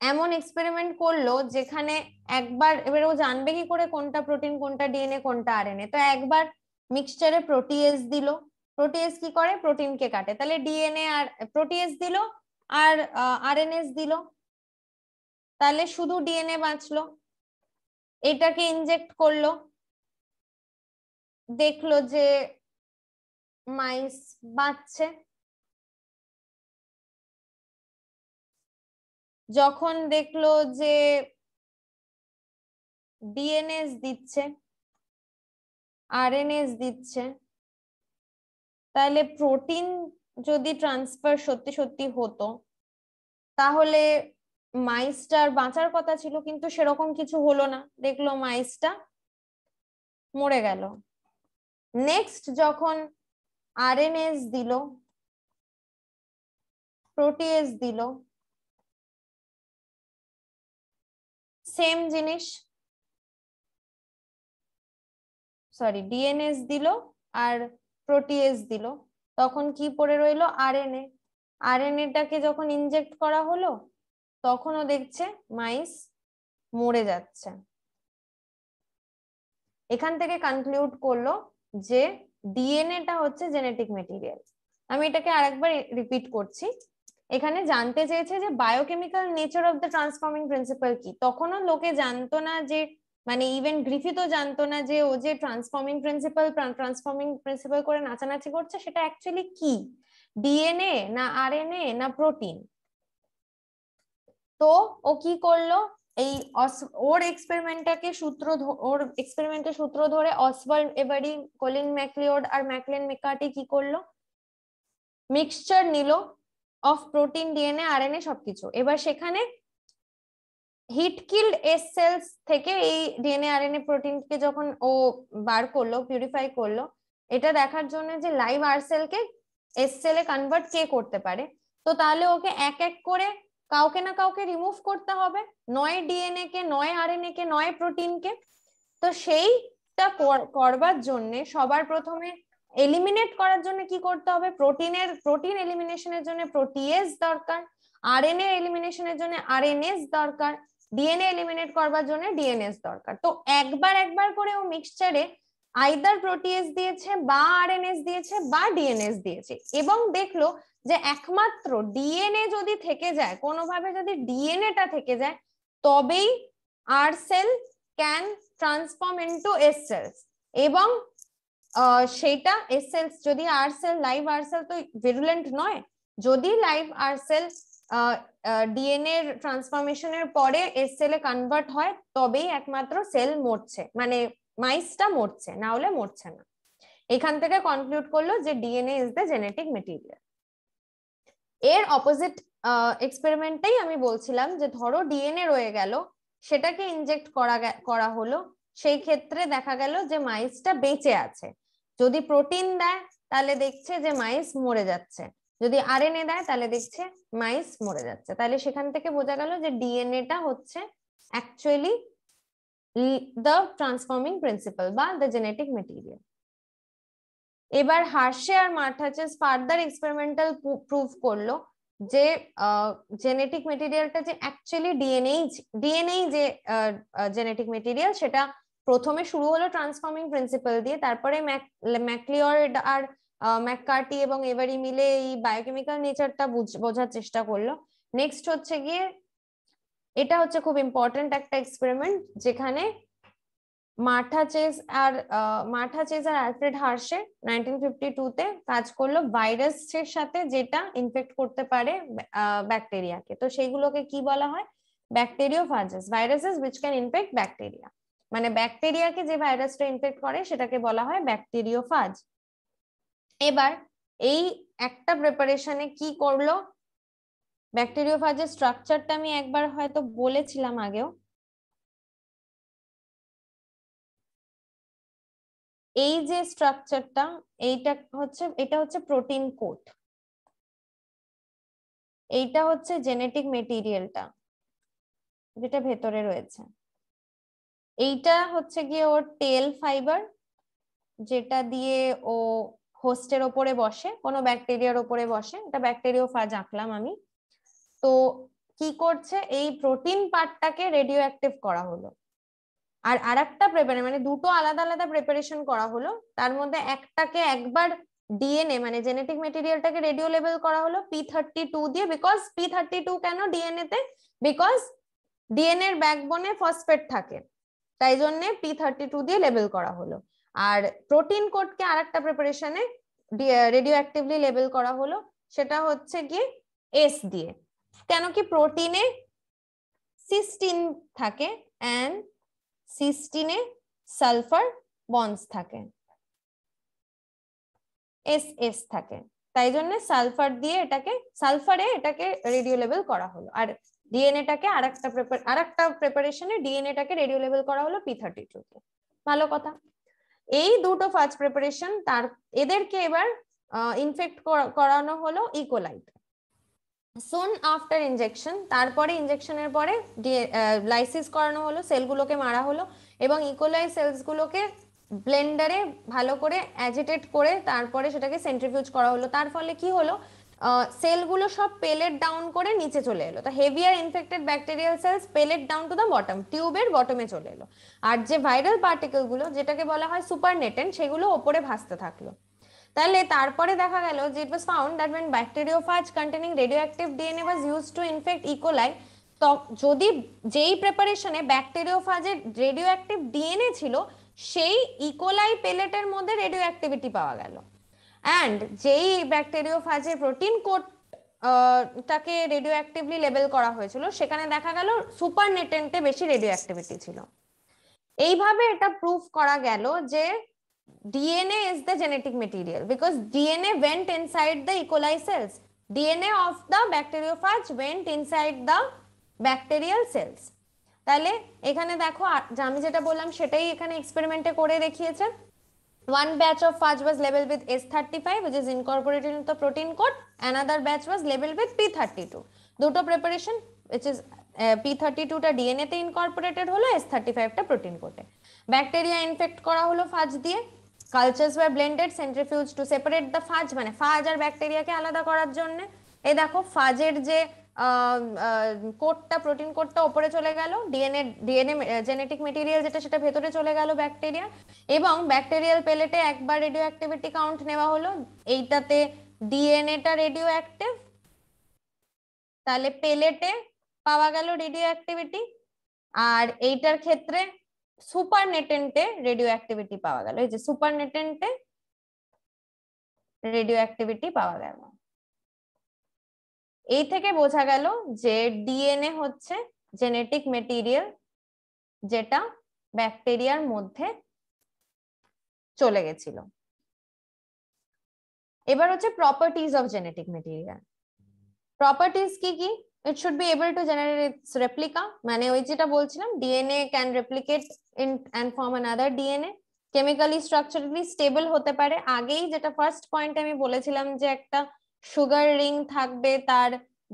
এমন এক্সপেরিমেন্ট করল যেখানে একবার, এবার ও জানবে কি করে কোনটা প্রোটিন কোনটা ডিএনএ কোনটা আরএনএ তো একবার মিক্সচারে প্রোটিএস দিল। প্রোটিএস কি করে? প্রোটিনকে কাটে। তাহলে ডিএনএ আর প্রোটিএস দিল আর আরএনএস দিল। তাহলে শুধু ডিএনএ বাঁচলো। এটাকে ইনজেক্ট করল। দেখল যে মাইস বাঁচছে। যখন দেখল যে ডিএনএস দিচ্ছে আরএনএস দিচ্ছে, তাহলে প্রোটিন যদি ট্রান্সফার সত্যি সত্যি হতো, তাহলে মাইসটার বাঁচার কথা ছিল, কিন্তু সেরকম কিছু হলো না। দেখল মাইসটা মরে গেল। নেক্সট যখন আরএনএস দিল প্রোটিএস দিল সেম জিনিস সরি ডিএনএস দিল আর প্রোটিএস দিল। তখন কি পড়ে রইল? আরএনএ আরএনএটাকে যখন ইনজেক্ট করা হলো তখনও দেখছে মাইস মরে যাচ্ছে। এখান থেকে কনক্লুড করল যে ডিএনএটা হচ্ছে জেনেটিক মেটেরিয়াল আমি এটাকে আরেকবার রিপিট করছি। এখানে জানতে চেয়েছে যে biochemical nature of the transforming principle কি? তখনও লোকে জানতো না যে মানে ইভেন গ্রিফিথও জানতো না যে ও যে ট্রান্সফর্মিং প্রিন্সিপাল ট্রান্সফর্মিং প্রিন্সিপাল করে নাচানাচি করছে, সেটা অ্যাকচুয়ালি কি? ডিএনএ না আরএনএ না প্রোটিন তো ও কি করল? এই ওর এক্সপেরিমেন্টটাকে সূত্র ওর এক্সপেরিমেন্টের সূত্র ধরে অসওয়াল্ড এবারি কলিন ম্যাকলিওড আর ম্যাকলেন মেকার্টি কি করল? মিক্সচার নিল অফ প্রোটিন, ডিএনএ, আরএনএ সবকিছু। এবার সেখানে হিট কিল্ড এস সেলস থেকে এই ডিএনএ আর আরএনএ প্রোটিনকে যখন ও বার করল, পিউরিফাই করল, এটা দেখার জন্য যে লাইভ আর সেলকে এস সেলে কনভার্ট কে করতে পারে? তো তাহলে ওকে এক এক করে কাউকে না কাউকে রিমুভ করতে হবে। নয় ডিএনএ কে, নয় আরএনএ কে, নয় প্রোটিনকে তো সেইটা করবার জন্য সবার প্রথমে এলিমিনেট করার জন্য কি করতে হবে? প্রোটিনের প্রোটিন এলিমিনেশনের জন্য প্রোটিএস দরকার। আরএনএ এলিমিনেশনের জন্য আরএনএস দরকার। ডিএনএ এলিমিনেট করবার জন্য ডিএনএস দরকার। তো একবার একবার করে ও মিক্সচারে আইদার প্রোটিএস দিয়েছে বা আরএনএস দিয়েছে বা ডিএনএস দিয়েছে। এবং দেখল যে একমাত্র ডিএনএ যদি থেকে যায়, কোনোভাবে যদি ডিএনএটা থেকে যায়, তবেই R cell can transform into S cells এবং সেটা এস সেলস যদি R cell live R cell তো ভিরুলেন্ট নয়, যদি লাইভ আর সেল ডিএনএ ট্রান্সফরমেশনের পরে এস সেলে কনভার্ট হয়, তবেই একমাত্র সেল মরছে। মানে মাইসটা মরছে, না হলে মরছে না। এখান থেকে কনক্লুড করল যে DNA is the genetic material এর অপোজিট এক্সপেরিমেন্টেই আমি বলছিলাম যে ধরো ডিএনএ রয়ে গেল, সেটাকে ইনজেক্ট করা করা হলো, সেই ক্ষেত্রে দেখা গেল যে মাইসটা বেঁচে আছে। যদি প্রোটিন দেয়, তাহলে দেখছে যে মাইস মরে যাচ্ছে। যদি আরএনএ দেয়, তাহলে দেখছে মাইস মরে যাচ্ছে। তাহলে সেখান থেকে বোঝা গেল যে ডিএনএটা হচ্ছে অ্যাকচুয়ালি দ্য ট্রান্সফর্মিং প্রিন্সিপাল বা দ্য জেনেটিক মেটেরিয়াল এবার হার্শে আর Martha Chase further experimental prove করল যে জেনেটিক মেটেরিয়ালটা যে অ্যাকচুয়ালি ডিএনএ ডিএনএ যে জেনেটিক মেটেরিয়াল সেটা প্রথমে শুরু হলো ট্রান্সফর্মিং প্রিন্সিপাল দিয়ে, তারপরে ম্যাকলিওর আর ম্যাককার্টি এবং এভারি মিলে এই বায়োকেমিক্যাল নেচারটা বোঝার চেষ্টা করল। নেক্সট হচ্ছে গিয়ে, এটা হচ্ছে খুব ইম্পর্টেন্ট একটা এক্সপেরিমেন্ট যেখানে মার্থা চেজ আর মার্থা চেজ আর অ্যালফ্রেড হার্সে নাইনটিন ফিফটি টুতে কাজ করল ভাইরাসের সাথে যেটা ইনফেক্ট করতে পারে ব্যাকটেরিয়াকে। তো সেইগুলোকে কি বলা হয়? Bacteriophages viruses which can infect bacteria মানে ব্যাকটেরিয়াকে যে ভাইরাসটা ইনফেক্ট করে সেটাকে বলা হয় ব্যাকটেরিওফাজ এবার এই একটা প্রিপারেশনে কি করল? ব্যাকটেরিওফাজের স্ট্রাকচারটা আমি একবার হয়তো বলেছিলাম আগেও। এই যে স্ট্রাকচারটা এইটা হচ্ছে, এটা হচ্ছে প্রোটিন কোট এইটা হচ্ছে জেনেটিক মেটেরিয়ালটা যেটা ভেতরে রয়েছে। এইটা হচ্ছে গিয়ে ওর টেল ফাইবার যেটা দিয়ে ও হোস্টের ওপরে বসে, কোনো ব্যাকটেরিয়ার ওপরে বসে। এটা ব্যাকটেরিয়া ফাজ আঁকলাম আমি। তো কি করছে? এই প্রোটিন পার্টটাকে রেডিও অ্যাক্টিভ করা হলো। আর আরেকটা প্রিপারেশন মানে দুটো আলাদা আলাদা প্রিপারেশন করা হলো। তার মধ্যে একটাকে একবার ডিএনএ মানে জেনেটিক মেটেরিয়ালটাকে রেডিও লেভেল করা হলো পি থার্টি টু দিয়ে বিকজ পি থার্টি টু কেন ডিএনএ তে বিকজ ডিএনএ এর ব্যাকবোনে ফসফেট থাকে। তাই জন্য পি থার্টি টু দিয়ে লেবেল করা হলো। আর প্রোটিন কোডকে আরেকটা প্রিপারেশনে রেডিও অ্যাক্টিভলি লেবেল করা হলো। সেটা হচ্ছে গিয়ে এস দিয়ে। কেন কি প্রোটিনে সিস্টিন থাকে। অ্যান্ড সিস্টিনে সালফার বন্ডস থাকে। এস এস থাকে। তাই জন্য সালফার দিয়ে এটাকে, সালফারে এটাকে রেডিও লেভেল করা হলো। আর ডিএনএটাকে আরেকটা প্রেপার আরেকটা প্রিপারেশনে ডিএনএটাকে রেডিও লেভেল করা হলো পি থার্টি টু ভালো কথা। এই দুটো ফার্স্ট প্রিপারেশন তার, এদেরকে এবার ইনফেক্ট করানো হলো ইকোলাইট সোন আফটার ইনজেকশন তারপরে ইনজেকশনের পরে লাইসিস করানো হলো সেলগুলোকে মারা হলো এবং ইকোলাই সেলসগুলোকে ব্লেন্ডারে ভালো করে অ্যাজিটেট করে তারপরে সেটাকে সেন্ট্রিফিউজ করা হলো। তার ফলে কি হলো? সেলগুলো সব পেলেট ডাউন করে নিচে চলে এলো। তো heavier infected bacterial cells pellet down to the bottom টিউবের বটমে চলে এলো। আর যে ভাইরাল পার্টিকেলগুলো, যেটাকে বলা হয় সুপার নেটেন সেগুলো ওপরে ভাসতে থাকল। তাহলে তারপরে দেখা গেল যে it was found that when bacteriophage containing radioactive DNA was use to infect E coli তো যদি যেই প্রিপারেশনে ব্যাকটেরিওফাজের রেডিওঅ্যাক্টিভ ডিএনএ ছিল, সেই ইকোলাই পেলেটের মধ্যে রেডিও অ্যাক্টিভিটি পাওয়া গেল। অ্যান্ড যেই ব্যাকটেরিওফাজের প্রোটিন কোড টাকে রেডিও অ্যাক্টিভলি লেবেল করা হয়েছিল, সেখানে দেখা গেল সুপার নেটেন্টে বেশি রেডিও অ্যাক্টিভিটি ছিল। এইভাবে এটা প্রুফ করা গেল যে DNA is the genetic material because DNA went inside the E. coli cells. DNA of the bacteriophage went inside the bacterial cells. তাহলে এখানে দেখো আমি যেটা বললাম সেটাই এখানে এক্সপেরিমেন্টে করে দেখিয়েছে One batch of fudge was labeled with S35 which is incorporated into the protein code. Another batch was labeled with P32. দুটো preparation which is uh, P32 টা DNA তে incorporated হলো S35 টা protein কোডে ব্যাকটেরিয়া ইনফেক্ট করা হলো phage দিয়ে। Cultures were blended centrifuge to separate the phage মানে ফাজ আর ব্যাকটেরিয়াকে আলাদা করার জন্য। এই দেখো, ফাজের যে কোডটা প্রোটিন কোডটা ওপরে চলে গেল ডিএনএ ডিএনএ জেনেটিক মেটেরিয়াল যেটা, সেটা ভেতরে চলে গেল ব্যাকটেরিয়া। এবং ব্যাকটেরিয়াল পেলেটে একবার রেডিও অ্যাক্টিভিটি কাউন্ট নেওয়া হলো। এইটাতে ডিএনএটা রেডিও অ্যাক্টিভ তাহলে পেলেটে পাওয়া গেল রেডিও অ্যাক্টিভিটি আর এইটার ক্ষেত্রে সুপার নেটেন্টে রেডিও অ্যাক্টিভিটি পাওয়া গেল। এই যে সুপার নেটেন্টে রেডিও অ্যাক্টিভিটি পাওয়া গেল। এই থেকে বোঝা গেল যে ডিএনএ হচ্ছে জেনেটিক মেটেরিয়াল যেটা ব্যাকটেরিয়ার মধ্যে চলে গেছিল। এবার হচ্ছে properties of genetic material properties কি কি? It should be able to generate its replica মানে ওই যেটা বলছিলাম DNA can replicate in and form another DNA chemically structurally stable হতে পারে আগেই যেটা ফার্স্ট পয়েন্ট আমি বলেছিলাম যে একটা সুগার রিং থাকবে তার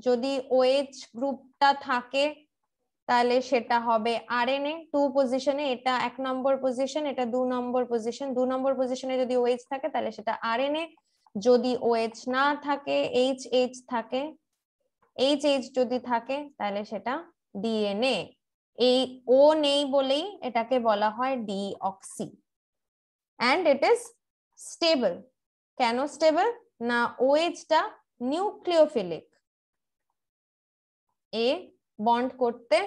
যদি ওএইচ গ্রুপটা থাকে তাহলে সেটা হবে আরএনএ টু পজিশনে এটা এক নম্বর পজিশন এটা দু নম্বর পজিশন দু নম্বর পজিশনে যদি ওএইচ থাকে তাহলে সেটা আরএনএ যদি ওএইচ না থাকে এইচ এইচ থাকে এইচ এইচ যদি থাকে, তাহলে সেটা ডিএনএ এই ও নেই বলেই এটাকে বলা হয় deoxy and it is stable কেন স্টেবল না ওএইচটা নিউক্লিওফিলিক এ বন্ড করতে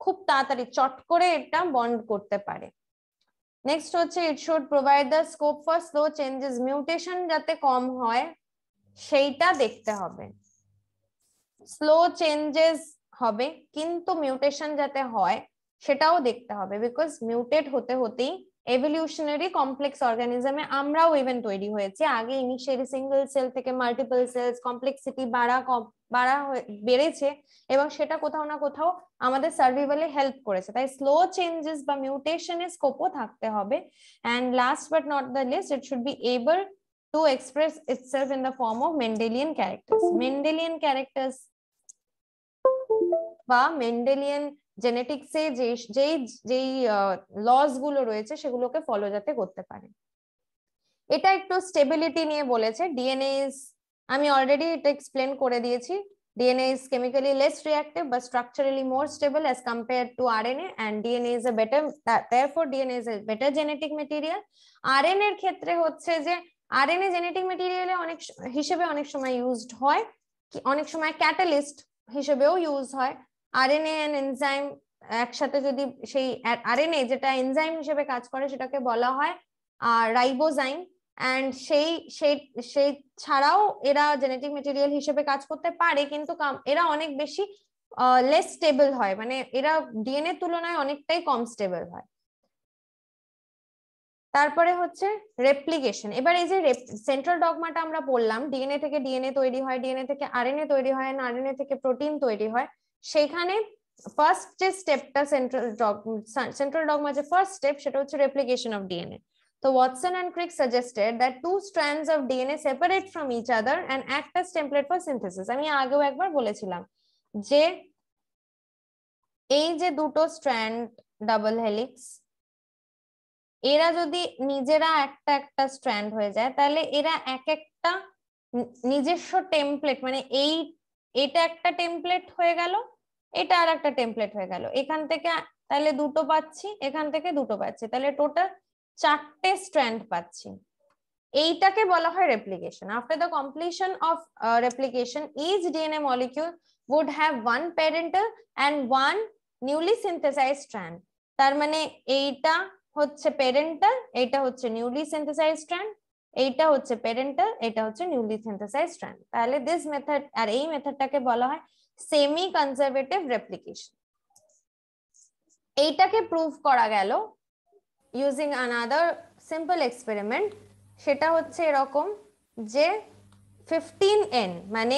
খুব তাড়াতাড়ি, চট করে এটা বন্ড করতে পারে। নেক্সট হচ্ছে it should provide the scope for slow changes mutation যাতে কম হয়, সেইটা দেখতে হবে। স্লো চেঞ্জেস হবে, কিন্তু মিউটেশন যাতে হয়, সেটাও দেখতে হবে বিকজ মিউটেট হতে হতেই এভলিউশনারি কমপ্লেক্স অর্গানিজমে আমরাও ইভেন তৈরি হয়েছে। আগে ইনিশিয়ালি সিঙ্গেল সেল থেকে মাল্টিপল সেলস কমপ্লেক্সিটি বাড়া বাড়া বেড়েছে, এবং সেটা কোথাও না কোথাও আমাদের সার্ভাইভালে হেল্প করেছে। তাই স্লো চেঞ্জেস বা মিউটেশনের স্কোপও থাকতে হবে। And last but not the least it should be able to express itself in the form of Mendelian characters Mendelian characters বা মেন্ডেলিয়ান জেনেটিক্সে যে, যেই যেই লসগুলো রয়েছে সেগুলোকে ফলো যাতে করতে পারে। এটা একটু স্টেবিলিটি নিয়ে বলেছে। ডিএনএ আমি অলরেডি এটা এক্সপ্লেন করে দিয়েছি। DNA is chemically less reactive but structurally more stable as compared to RNA and DNA is a better, therefore DNA is a better genetic material RNA এর ক্ষেত্রে হচ্ছে যে RNA জেনেটিক মেটেরিয়ালে অনেক হিসেবে অনেক সময় ইউজড হয়। অনেক সময় ক্যাটালিস্ট হিসেবেও ইউজ হয়। আরএনএ এন্ড এনজাইম একসাথে যদি সেই আরএনএ যেটা এনজাইম হিসেবে কাজ করে সেটাকে বলা হয় রাইবোজাইম অ্যান্ড সেই সেই ছাড়াও এরা জেনেটিক মেটেরিয়াল হিসেবে কাজ করতে পারে কিন্তু এরা অনেক বেশি লেস স্টেবল হয়। মানে এরা ডিএনএ তুলনায় অনেকটাই কম স্টেবল হয়। তারপরে হচ্ছে রেপ্লিকেশন এবার এই যে সেন্ট্রাল ডগমাটা আমরা বললাম ডিএনএ থেকে ডিএনএ তৈরি হয় ডিএনএ থেকে আরএনএ তৈরি হয় আরএনএ থেকে প্রোটিন তৈরি হয়। সেখানে ফার্স্ট যে স্টেপটা সেন্ট্রাল সেন্ট্রাল ডগমা যে ফার্স্ট স্টেপ সেটা হচ্ছে রেপ্লিকেশন অফ ডিএনএ তো Watson and Crick suggested that two strands of DNA separate from each other and act as template for synthesis. আমি আগেও একবার বলেছিলাম যে এই যে দুটো স্ট্র্যান্ড ডাবল হেলিক্স এরা যদি নিজেরা একটা একটা স্ট্র্যান্ড হয়ে যায়, তাহলে এরা এক একটা নিজস্ব টেমপ্লেট মানে এই এটা একটা টেমপ্লেট হয়ে গেল, এটা আর একটা টেমপ্লেট হয়ে গেল। এখান থেকে তাহলে দুটো পাচ্ছি, এখান থেকে দুটো পাচ্ছি। তাহলে টোটাল চারটে স্ট্র্যান্ড পাচ্ছি। এইটাকে বলা হয় replication after the completion of replication is DNA molecule would have one parental and one newly synthesized strand তার মানে এইটা হচ্ছে প্যারেন্টাল এটা হচ্ছে নিউলি সিনথেসাইজ স্ট্র্যান্ড এইটা হচ্ছে প্যারেন্টাল এটা হচ্ছে নিউলি সিনথেসাইজ স্ট্র্যান্ড তাহলে দিস মেথড আর এই মেথডটাকে বলা হয় সেমি কনজারভেটিভ রেপ্লিকেশন এইটাকে প্রুভ করা গেল ইউজিং আনাদার সিম্পল এক্সপেরিমেন্ট সেটা হচ্ছে এরকম যে ফিফটিন এন মানে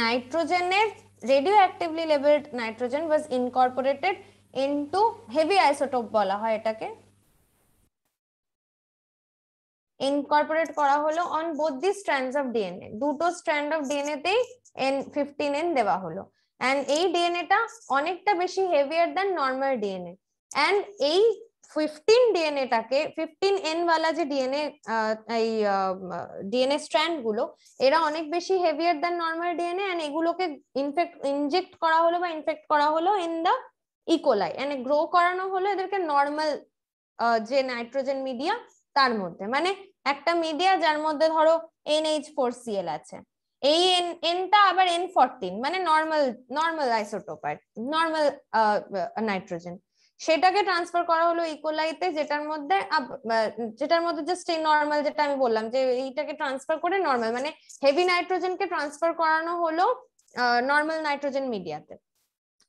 নাইট্রোজেনের radioactively labeled nitrogen was incorporated into heavy isotope বলা হয় এটাকে। ইনকর্পোরেট করা হলো on both the strands of DNA দুটো স্ট্র্যান্ড অফ ডিএনএ তেই এন ফিফটিন এন দেওয়া হলো। অ্যান্ড এই ডিএনএটা অনেকটা বেশি heavier than normal DNA and এই ফিফটিন ডিএনএটাকে ফিফটিন এন ওয়ালা যে ডিএনএ এই ডিএনএ স্ট্র্যান্ডগুলো এরা অনেক বেশি heavier than normal DNA and এগুলোকে ইনফেক্ট ইনজেক্ট করা হলো বা ইনফেক্ট করা হলো in the E coli and grow করানো হলো এদেরকে নর্মাল যে নাইট্রোজেন মিডিয়া তার মধ্যে। মানে একটা মিডিয়া যার মধ্যে ধরো এনএইচ ফোর সিএল আছে। এই এন এনটা আবার এন ফোরটিন মানে নর্মাল নর্মাল আইসোটোপ আর নর্মাল নাইট্রোজেন সেটাকে ট্রান্সফার করা হলো ইকোলাইতে যেটার মধ্যে যেটার মধ্যে জাস্ট এই নর্মাল যেটা আমি বললাম, যে এইটাকে ট্রান্সফার করে নর্মাল মানে হেভি নাইট্রোজেনকে ট্রান্সফার করানো হলো নর্মাল নাইট্রোজেন মিডিয়াতে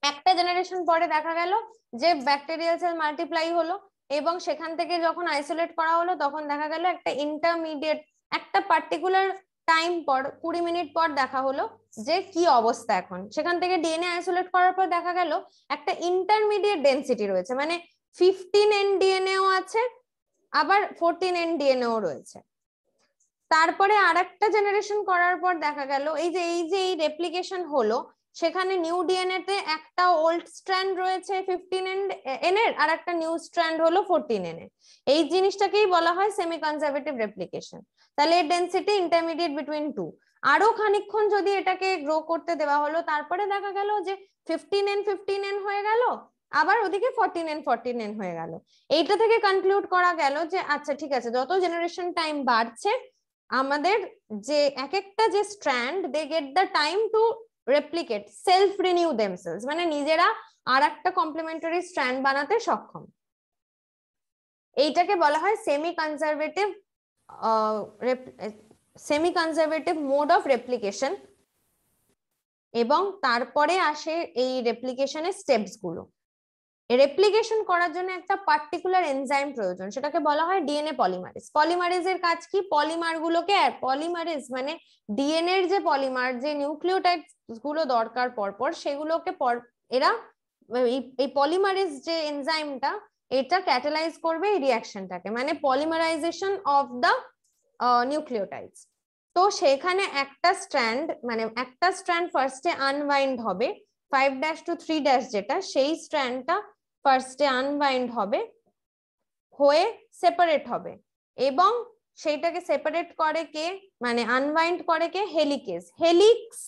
একটা জেনারেশন পরে দেখা গেল যে ব্যাকটেরিয়াল সেল মাল্টিপ্লাই হলো এবং সেখান থেকে যখন আইসোলেট করা হলো, তখন দেখা গেল একটা ইন্টারমিডিয়েট একটা পার্টিকুলার টাইম পর, কুড়ি মিনিট পর দেখা হলো যে কি অবস্থা এখন। সেখান থেকে ডিএনএ আইসোলেট করার পর দেখা গেল একটা ইন্টারমিডিয়েট ডেন্সিটি রয়েছে মানে ফিফটিন এন ডিএনএও আছে, আবার ফোরটিন এন ডিএনএও রয়েছে। তারপরে আর একটা জেনারেশন করার পর দেখা গেল, এই যে এই যে, এই রেপ্লিকেশন হলো সেখানে নিউ ডিএনএ তে একটা ওল্ড স্ট্র্যান্ড রয়েছে ফিফটিন এন এর, আর একটা নিউ স্ট্র্যান্ড হলো ফোরটিন এন এর। এই জিনিসটাকেই বলা হয় সেমি কনজারভেটিভ রেপ্লিকেশন তাহলে এর ডেন্সিটি ইন্টারমিডিয়েট বিটুইন টু আরও খানিক্ষণ যদি এটাকে গ্রো করতে দেওয়া হলো, তারপরে দেখা গেল যে ফিফটিন এন ফিফটিন এন হয়ে গেল, আবার ওদিকে ফোরটিন এন ফোরটিন এন হয়ে গেল। এইটা থেকে কনক্লুড করা গেল যে আচ্ছা ঠিক আছে, যত জেনারেশন টাইম বাড়ছে, আমাদের যে এক একটা যে strand they get the time to replicate self renew themselves মানে নিজেরা আর একটা কমপ্লিমেন্টারি স্ট্র্যান্ড বানাতে সক্ষম। এইটাকে বলা হয় semi conservative semi conservative mode of replication এবং তারপরে আসে এই রেপ্লিকেশনের স্টেপসগুলো। রেপ্লিকেশন করার জন্য একটা পার্টিকুলার এনজাইম প্রয়োজন। সেটাকে বলা হয় ডিএনএ পলিমারেজ পলিমারেজের কাজ কি? পলিমার গুলোকে পলিমারেজ মানে ডিএনএ এর যে পলিমার যে নিউক্লিওটাইডগুলো দরকার পরপর, সেগুলোকে পর, এরা এই পলিমারেজ যে এনজাইমটা এটা ক্যাটালাইজ করবে এই রিয়াকশনটাকে মানে পলিমারাইজেশন অফ দ্য নিউক্লিওটাইডস তো সেখানে একটা স্ট্র্যান্ড মানে একটা স্ট্র্যান্ড ফার্স্টে আনওয়াইন্ড হবে। Five dash to three dash যেটা, সেই স্ট্র্যান্ডটা ফার্স্টে আনবাইন্ড হবে, হয়ে সেপারেট হবে। এবং সেইটাকে সেপারেট করে কে? মানে আনবাইন্ড করে কে? হেলিকেজ। হেলিক্স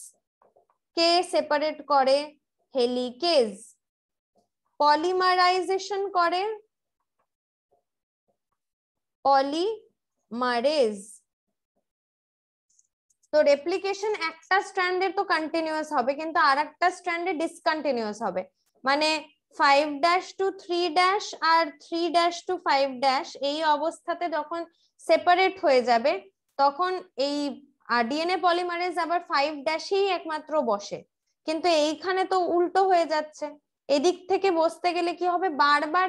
কে সেপারেট করে? হেলিকেজ। পলিমারাইজেশন করে? পলিমারেজ তো রেপ্লিকেশন একটা স্ট্র্যান্ডের তো কন্টিনিউয়াস হবে, কিন্তু আর একটা স্ট্র্যান্ডে ডিসকন্টিনিউয়াস হবে। মানে five dash to three dash R three dash to five dash এই অবস্থাতে যখন সেপারেট হয়ে যাবে, তখন এই ডিএনএ পলিমারেজ আবার ফাইভ ড্যাশেই একমাত্র বসে। কিন্তু এইখানে তো উল্টো হয়ে যাচ্ছে। এদিক থেকে বসতে গেলে কি হবে? বারবার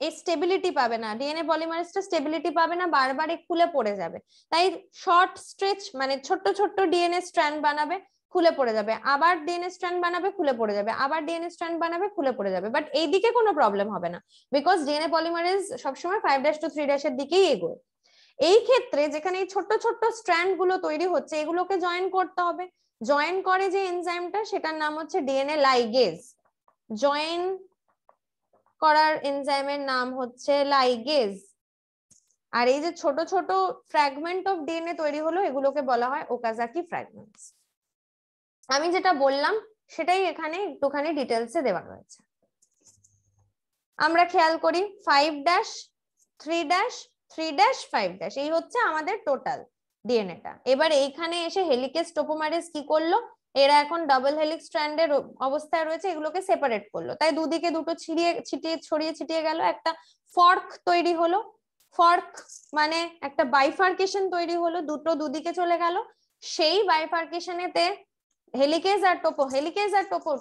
এই স্টেবিলিটি পাবে না। ডিএনএ পলিমারেজটা স্টেবিলিটি পাবে না, বারবার খুলে পড়ে যাবে। তাই শর্ট স্ট্রেচ মানে ছোট্ট ছোট্ট ডিএনএ স্ট্র্যান্ড বানাবে। খুলে পড়ে যাবে। আবার ডিএনএ স্ট্র্যান্ড বানাবে, খুলে পড়ে যাবে। আবার ডিএনএ স্ট্র্যান্ড বানাবে, খুলে পড়ে যাবে। বাট এই দিকে কোনো প্রবলেম হবে না। বিকজ ডিএনএ পলিমারেজ সবসময় ফাইভ ড্যাশ টু থ্রি ড্যাশের দিকেই এগোয়। এই ক্ষেত্রে যেখানে এই ছোট্ট ছোট্ট স্ট্র্যান্ডগুলো তৈরি হচ্ছে, এগুলোকে জয়েন করতে হবে। জয়েন করে যে এনজাইমটা সেটার নাম হচ্ছে ডিএনএ লাইগেজ জয়েন করার এনজাইমের নাম হচ্ছে লাইগেজ আর এই যে ছোট ছোট ফ্র্যাগমেন্ট অফ ডিএনএ তৈরি হলো, এগুলোকে বলা হয় ওকাজাকি ফ্র্যাগমেন্টস আমি যেটা বললাম, সেটাই এখানে একটুখানি ডিটেলসে দেওয়া রয়েছে। আমরা খেয়াল করি five dash three dash three dash five dash এই হচ্ছে আমাদের টোটাল ডিএনএটা এবার এইখানে এসে হেলিকেস টোপোমারেস কি করল? এরা এখন ডাবল হেলিক্স স্ট্র্যান্ডের অবস্থায় রয়েছে, এগুলোকে সেপারেট করল। তাই দুদিকে দুটো ছিড়িয়ে, ছিটিয়ে, ছড়িয়ে, ছিটিয়ে গেল, একটা ফর্ক তৈরি হলো। ফর্ক মানে একটা বাইফার্কেশন তৈরি হলো, দুটো দুদিকে চলে গেল। সেই বাইফার্কেশনেতে হেলিকেজ আর টোপো, হেলিকেজ আর টোপো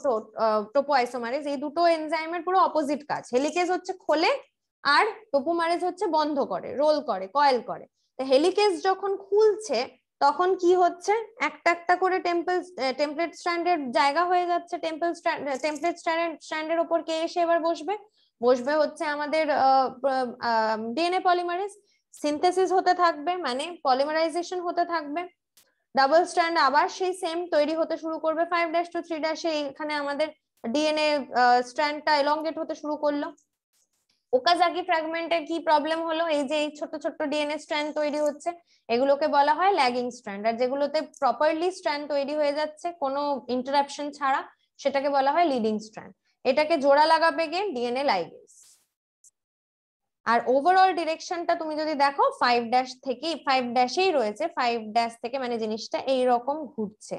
টোপো আইসোমারেজ এই দুটো এনজাইমের পুরো অপোজিট কাজ। হেলিকেজ হচ্ছে খোলে আর টোপোমারেজ হচ্ছে বন্ধ করে, রোল করে, কয়েল করে। তো হেলিকেজ যখন খুলছে, তখন কি হচ্ছে? একটা একটা করে টেম্পল টেমপ্লেট স্ট্যান্ডের জায়গা হয়ে যাচ্ছে। টেম্পল টেমপ্লেট স্ট্যান্ডের ওপর কে এসে এবার বসবে? বসবে হচ্ছে আমাদের ডিএনএ পলিমারেজ সিনথেসিস হতে থাকবে মানে পলিমারাইজেশন হতে থাকবে। ডাবল স্ট্যান্ড আবার সেই সেম তৈরি হতে শুরু করবে ফাইভ ড্যাশ টু থ্রি ড্যাশে এখানে আমাদের ডিএনএ স্ট্র্যান্ডটা এলঙ্গেট হতে শুরু করল। ওকাজাকি ফ্র্যাগমেন্টের কি প্রবলেম হলো? এই যে এই ছোট ছোট ডিএনএ স্ট্র্যান্ড তৈরি হচ্ছে, এগুলোকে বলা হয় ল্যাগিং স্ট্র্যান্ড আর যেগুলোতে প্রপারলি স্ট্র্যান্ড তৈরি হয়ে যাচ্ছে, কোনো ইন্টারাপশন ছাড়া, সেটাকে বলা হয় লিডিং স্ট্র্যান্ড এটাকে জোড়া লাগাবে গিয়ে ডিএনএ লাইগেজ আর ওভারঅল ডিরেকশনটা তুমি যদি দেখো ফাইভ ড্যাশ থেকে ফাইভ ড্যাশেই রয়েছে ফাইভ ড্যাশ থেকে মানে জিনিসটা এই রকম ঘুরছে।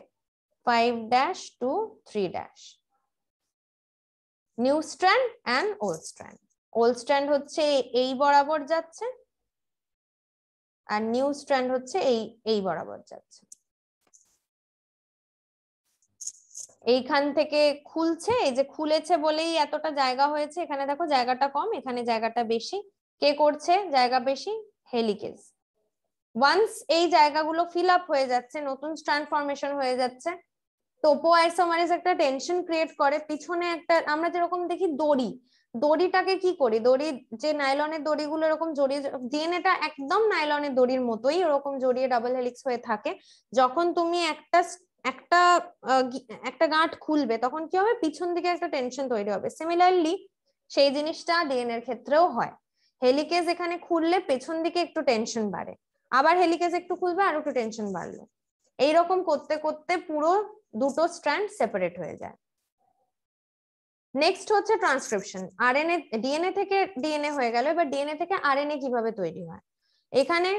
Five dash to three dash new strand and old strand old strand হচ্ছে এই বরাবর যাচ্ছে, আর নিউ স্ট্র্যান্ড হচ্ছে এই এই বরাবর যাচ্ছে। এইখান থেকে খুলছে, এই যে খুলেছে বলেই এতটা জায়গা হয়েছে। এখানে দেখো জায়গাটা কম, এখানে জায়গাটা বেশি। কে করছে? জায়গা বেশি, হেলিকেজ। ওয়ান্স এই জায়গাগুলো ফিল আপ হয়ে যাচ্ছে, নতুন স্ট্র্যান্ড ফরমেশন হয়ে যাচ্ছে টোপো আইসোমারেজ একটা টেনশন ক্রিয়েট করে। পিছনে একটা, আমরা যেরকম দেখি দড়ি, দড়িটাকে কি করি? দড়ি, যে নাইলনের দড়িগুলো এরকম জড়িয়ে ডিএনএটা একদম নাইলনের দড়ির মতোই ওরকম জড়িয়ে ডাবল হেলিক্স হয়ে থাকে। যখন তুমি একটা একটা একটা গাঁট খুলবে, তখন কি হবে? পিছন দিকে একটা টেনশন তৈরি হবে। সিমিলারলি সেই জিনিসটা ডিএনএর ক্ষেত্রেও হয়। হেলিকেজ এখানে খুললে পেছন দিকে একটু টেনশন বাড়ে। আবার হেলিকেজ একটু খুলবে, আর একটু টেনশন বাড়লো। এইরকম করতে করতে পুরো দুটো স্ট্র্যান্ড সেপারেট হয়ে যায়। নেক্সট হচ্ছে ট্রান্সক্রিপশন আরএনএ ডিএনএ থেকে ডিএনএ হয়ে গেল। এবার ডিএনএ থেকে আরএনএ কীভাবে তৈরি হয়? এখানে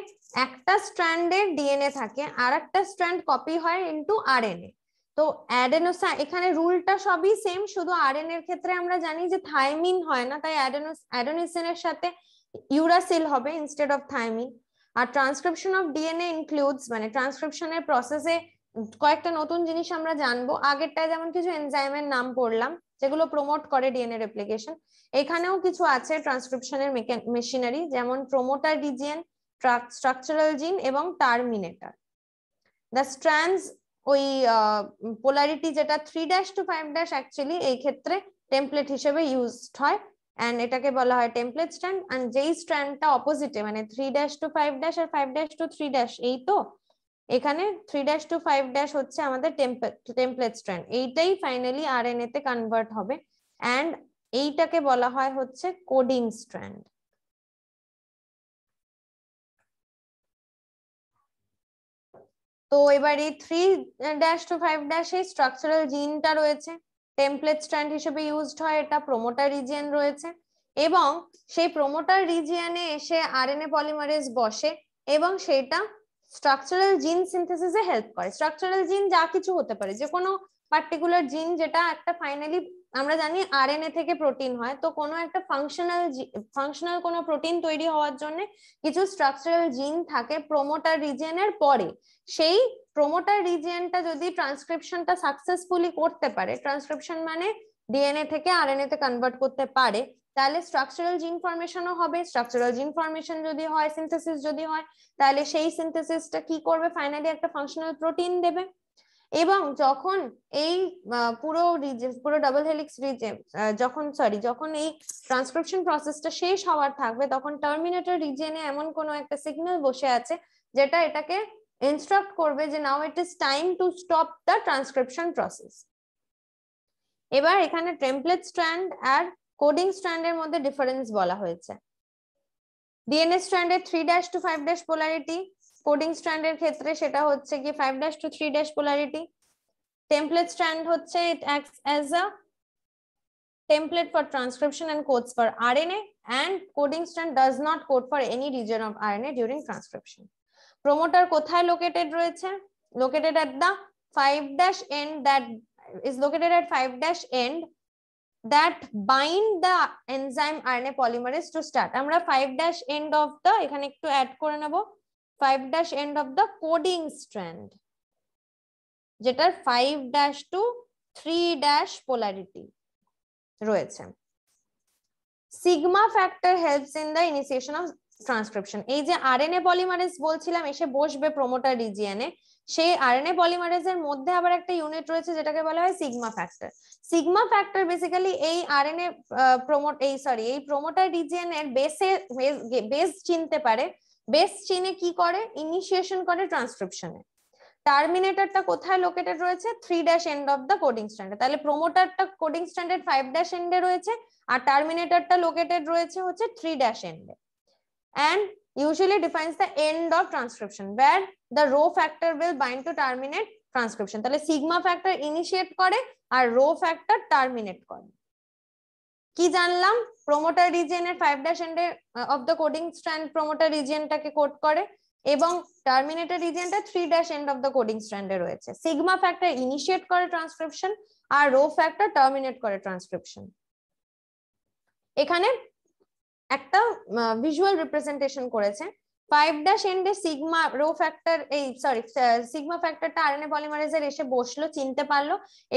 একটা স্ট্র্যান্ডের ডিএনএ থাকে আর একটা স্ট্র্যান্ড কপি হয় ইনটু আরএনএ। তো অ্যাডেনোসা, এখানে রুলটা সবই সেম শুধু আরএনএ এর ক্ষেত্রে আমরা জানি যে থাইমিন হয় না, তাই অ্যাডেনোস, অ্যাডেনোসিনের সাথে ইউরাসিল হবে ইনস্টেড অফ থাইমিন আর ট্রান্সক্রিপশন অফ ডিএনএ ইনক্লুডস মানে ট্রান্সক্রিপশনের প্রসেসে কয়েকটা নতুন জিনিস আমরা জানব। আগেরটায় যেমন কিছু এনজাইমের নাম পড়লাম, যেগুলো প্রমোট করে ডিএনএ রেপ্লিকেশন এখানেও কিছু আছে ট্রান্সক্রিপশনের মেশিনারি যেমন প্রোমোটার রিজিয়ন স্ট্রাকচারাল জিন এবং টার্মিনেটার দ্য স্ট্র্যান্ডস ওই পোলারিটি যেটা three dash to five dash actually এই ক্ষেত্রে টেমপ্লেট হিসেবে ইউজড হয় অ্যান্ড এটাকে বলা হয় টেমপ্লেট স্ট্র্যান্ড অ্যান্ড যেই স্ট্র্যান্ডটা অপোজিটে মানে three dash to five dash R five dash to three dash এই তো? এখানে three dash to five dash হচ্ছে আমাদের টেমপ্লেট স্ট্র্যান্ড এইটাই ফাইনালি আর এন তে কনভার্ট হবে অ্যান্ড এইটাকে বলা হয় হচ্ছে কোডিং স্ট্র্যান্ড তো এবার এই three dash to five dash এই স্ট্রাকচারাল জিনটা রয়েছে। টেমপ্লেট স্ট্র্যান্ড হিসেবে ইউজড হয় এটা প্রোমোটার রিজিয়ন রয়েছে এবং সেই প্রোমোটার রিজিয়নে এসে আরএনএ পলিমারেজ বসে এবং সেটা স্ট্রাকচারাল জিন সিনথেসিসে হেল্প করে। স্ট্রাকচারাল জিন যা কিছু হতে পারে যে কোনো পার্টিকুলার জিন যেটা একটা ফাইনালি আমরা জানি আরএনএ থেকে প্রোটিন হয়, তো কোনো একটা ফাংশনাল ফাংশনাল কোনো প্রোটিন তৈরি হওয়ার জন্য কিছু স্ট্রাকচারাল জিন থাকে প্রোমোটার রিজিয়নের পরে। সেই প্রোমোটার রিজিয়নটা যদি ট্রান্সক্রিপশনটা সাকসেসফুলি করতে পারে ট্রান্সক্রিপশন মানে ডিএনএ থেকে আরএনএ তে কনভার্ট করতে পারে, তাহলে স্ট্রাকচারাল জিন ফরমেশনও হবে। স্ট্রাকচারাল জিন ফরমেশন যদি হয় সিনথেসিস যদি হয়, তাহলে সেই সিনথেসিসটা কি করবে? ফাইনালি একটা ফাংশনাল প্রোটিন দেবে। এবং যখন এই পুরো পুরো ডাবল হেলিক্স রিজেন যখন সরি যখন এই ট্রান্সক্রিপশন প্রসেসটা শেষ হওয়ার থাকবে, তখন টার্মিনেটর রিজিয়নে এমন কোনো একটা সিগন্যাল বসে আছে, যেটা এটাকে ইনস্ট্রাক্ট করবে যে now it is time to stop the transcription process এবার এখানে টেমপ্লেট স্ট্র্যান্ড আর কোডিং স্ট্র্যান্ডের মধ্যে ডিফারেন্স বলা হয়েছে। DNA স্ট্র্যান্ডের three dash to five dash polarity coding strand এর ক্ষেত্রে সেটা হচ্ছে কি five dash to three dash polarity template strand হচ্ছে it acts as a template for transcription and codes for RNA and coding strand does not code for any region of RNA during transcription promoter কোথায় located রয়েছে? Located at the five dash end that is located at five dash end that bind the enzyme RNA polymerase to start. আমরা 5 dash end of the এখানে একটু add করে নেব। 5 dash end of the coding strand. যেটার 5 dash to 3 dash polarity রয়েছে। Sigma factor helps in the initiation of transcription এই যে RNA polymerase বলছিলাম, এসে বসবে প্রোমোটার রিজিয়নে সেই আরএনএ পলিমারেজের মধ্যে আবার একটা ইউনিট রয়েছে, যেটাকে বলা হয় sigma factor sigma factor basically এই আরএনএ প্রোমোট এই সরি এই প্রোমোটার রিজিয়নের বেসে বেস চিনতে পারে। বেস চিনে কি করে? ইনিশিয়েশন করে ট্রান্সক্রিপশনে। টার্মিনেটরটা কোথায় লোকেটেড রয়েছে? Three dash end of the coding standard তাহলে প্রোমোটারটা কোডিং স্ট্যান্ডার্ড ফাইভ ড্যাশ এন্ডে রয়েছে, আর টার্মিনেটরটা লোকেটেড রয়েছে হচ্ছে থ্রি ড্যাশ এন্ডে and usually defines the end of transcription, where the row factor will bind to terminate transcription তাহলে সিগমা ফ্যাক্টর ইনিশিয়েট করে, আর রো ফ্যাক্টর টার্মিনেট করে। কি জানলাম? প্রোমোটার রিজিয়নের ফাইভ ড্যাশ এন্ডে of the coding strand promoter রিজিয়নটাকে code করে এবং terminator রিজিয়নটা three dash end of the coding স্ট্র্যান্ডে রয়েছে। সিগমা ফ্যাক্টর ইনিশিয়েট করে ট্রান্সক্রিপশন আর রো ফ্যাক্টর টার্মিনেট করে ট্রান্সক্রিপশন এখানে একটা ভিজুয়াল রিপ্রেজেন্টেশন করেছে। ফাইভ ড্যাশ এন্ডে সিগমা রো ফ্যাক্টর এই সরি সিগমা ফ্যাক্টরটা আরএনএ পলিমারেজের এসে বসল, চিনতে পারল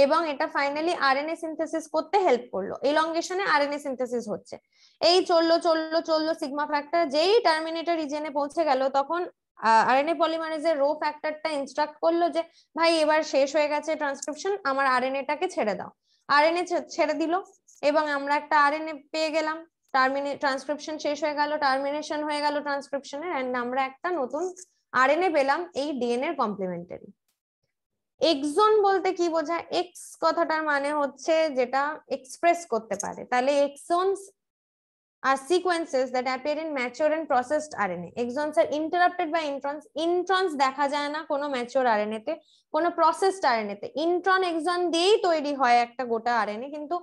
এবং এটা ফাইনালি আরএনএ সিনথেসিস করতে হেল্প করল। এলঙ্গেশনে আরএনএ সিনথেসিস হচ্ছে। এই চলল চলল চলল সিগমা ফ্যাক্টর যেই টার্মিনেটর রিজনে পৌঁছে গেল, তখন আরএনএ পলিমারেজের রো ফ্যাক্টরটা ইনস্ট্রাক্ট করল যে, ভাই, এবার শেষ হয়ে গেছে ট্রান্সক্রিপশন আমার আরএনএটাকে ছেড়ে দাও। আরএনএ ছেড়ে দিল এবং আমরা একটা আরএনএ পেয়ে গেলাম। টার্মিনে ট্রান্সক্রিপশন শেষ হয়ে গেল টার্মিনেশন হয়ে গেল ট্রান্সক্রিপশনের অ্যান্ড আমরা একটা নতুন আরএনএ পেলাম এই ডিএনএর এর কমপ্লিমেন্টারি এক্সন বলতে কি বোঝায়? এক্স কথাটার মানে হচ্ছে যেটা এক্সপ্রেস করতে পারে। তাহলে exons are sequences that appear in mature and processed RNA. Exons are interrupted by introns. Introns দেখা যায় না কোনো mature RNA তে, কোনো processed RNA তে ইন্ট্রন এক্সন দিয়েই তৈরি হয় একটা গোটা আরএনএ কিন্তু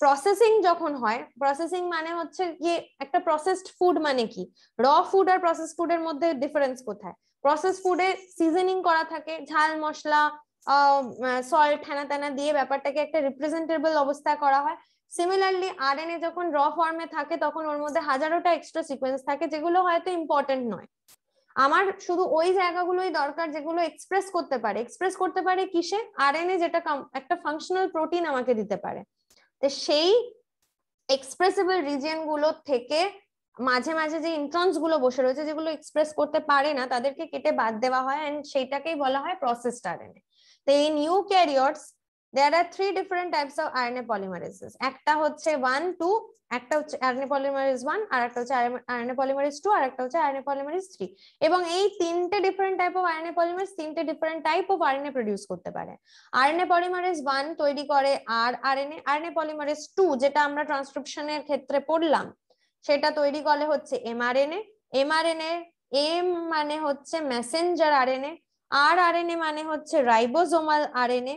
প্রসেসিং যখন হয় প্রসেসিং মানে হচ্ছে কি একটা প্রসেসড ফুড মানে কি র ফুড আর প্রসেস ফুডের মধ্যে ডিফারেন্স কোথায় প্রসেস ফুডে সিজনিং করা থাকে, ঝাল, মশলা সল্ট হ্যানা ত্যানা দিয়ে ব্যাপারটাকে একটা রিপ্রেজেন্টেবল অবস্থায় করা হয় সিমিলারলি আরএনএ যখন র ফর্মে থাকে, তখন ওর মধ্যে হাজারোটা এক্সট্রা সিকোয়েন্স থাকে, যেগুলো হয়তো ইম্পর্টেন্ট নয়। আমার শুধু ওই জায়গাগুলোই দরকার যেগুলো এক্সপ্রেস করতে পারে। এক্সপ্রেস করতে পারে কিসে? আরএনএ যেটা একটা ফাংশনাল প্রোটিন আমাকে দিতে পারে। তো সেই এক্সপ্রেসিবল রিজিয়নগুলো থেকে মাঝে মাঝে যে ইন্ট্রন্সগুলো বসে রয়েছে, যেগুলো এক্সপ্রেস করতে পারে না, তাদেরকে কেটে বাদ দেওয়া হয় এন্ড সেইটাকেই বলা হয় প্রসেসড আরএনএ তো এই new carriers there are three different types of RNA polymerases. একটা হচ্ছে 1 2 একটা হচ্ছে RNA polymerase 1 আর একটা হচ্ছে RNA polymerase 2 আর একটা হচ্ছে RNA polymerase 3 এবং এই তিনটে different type of RNA polymerase তিনটে different type of RNA produce করতে পারে। RNA polymerase 1 তৈরি করে আর RNA RNA polymerase 2 যেটা আমরা ট্রান্সক্রিপশনের ক্ষেত্রে পড়লাম, সেটা তৈরি করে হচ্ছে mRNA mRNA এম মানে হচ্ছে মেসেঞ্জার আরএনএ আর আরএনএ মানে হচ্ছে রাইবোজোমাল আরএনএ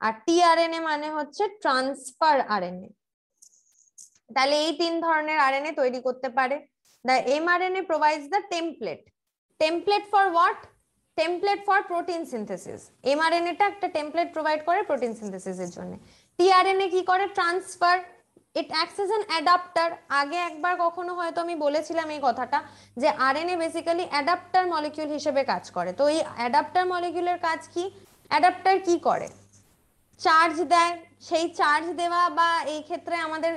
আর টিআরএনএ মানে হচ্ছে ট্রান্সফার আরএনএ তাহলে এই তিন ধরনের আরএনএ তৈরি করতে পারে। The mRNA provides the template template for what template for protein synthesis এমআরএনএটা একটা টেমপ্লেট প্রোভাইড করে প্রোটিন সিনথেসিসের জন্য। টিআরএনএ কি করে? Transfer it acts as an adapter আগে একবার কখনো হয়তো আমি বলেছিলাম এই কথাটা যে আরএনএ বেসিক্যালি অ্যাডাপ্টার মলিকিউল হিসেবে কাজ করে। তো এই অ্যাডাপ্টার মলিকিউলের কাজ কি? অ্যাডাপ্টার কি করে? চার্জ দেয়। সেই চার্জ দেওয়া বা এই ক্ষেত্রে আমাদের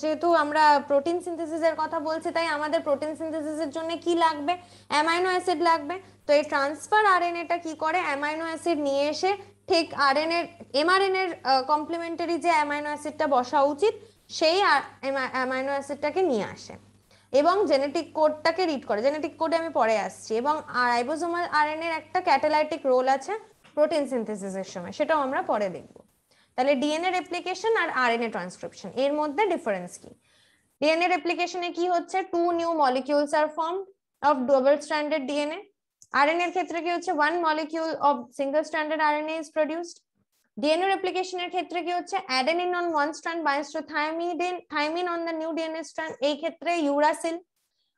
যেহেতু আমরা প্রোটিন সিনথেসিসের কথা বলছি, তাই আমাদের প্রোটিন সিনথেসিসের জন্য কি লাগবে? অ্যামাইনো অ্যাসিড লাগবে। তো এই ট্রান্সফার আরএনএটা কি করে? অ্যামাইনো অ্যাসিড নিয়ে এসে ঠিক আরএনএ এমআরএন এর কমপ্লিমেন্টারি যে অ্যামাইনো অ্যাসিডটা বসা উচিত, সেই অ্যামাইনো অ্যাসিডটাকে নিয়ে আসে। এবং জেনেটিক কোডটাকে রিড করে। জেনেটিক কোডে আমি পরে আসছি। এবং রাইবোজোমাল আরএনএ এর একটা ক্যাটালাইটিক রোল আছে। প্রোটিন সিনথেসিসের সময়, সেটাও আমরা পরে দেখব। তাহলে ডিএনএ রেপ্লিকেশন আর আরএনএ ট্রান্সক্রিপশন এর মধ্যে ডিফারেন্স কি? ডিএনএ রেপ্লিকেশনে কি হচ্ছে? Two new molecules are form of double standard DNA RNA এর ক্ষেত্রে কি হচ্ছে? One molecule of single standard RNA is produced DNA রেপ্লিকেশনের ক্ষেত্রে কি হচ্ছে? Adenine on one strand binds to thymidine thymine on the new DNA strand এই ক্ষেত্রে uracil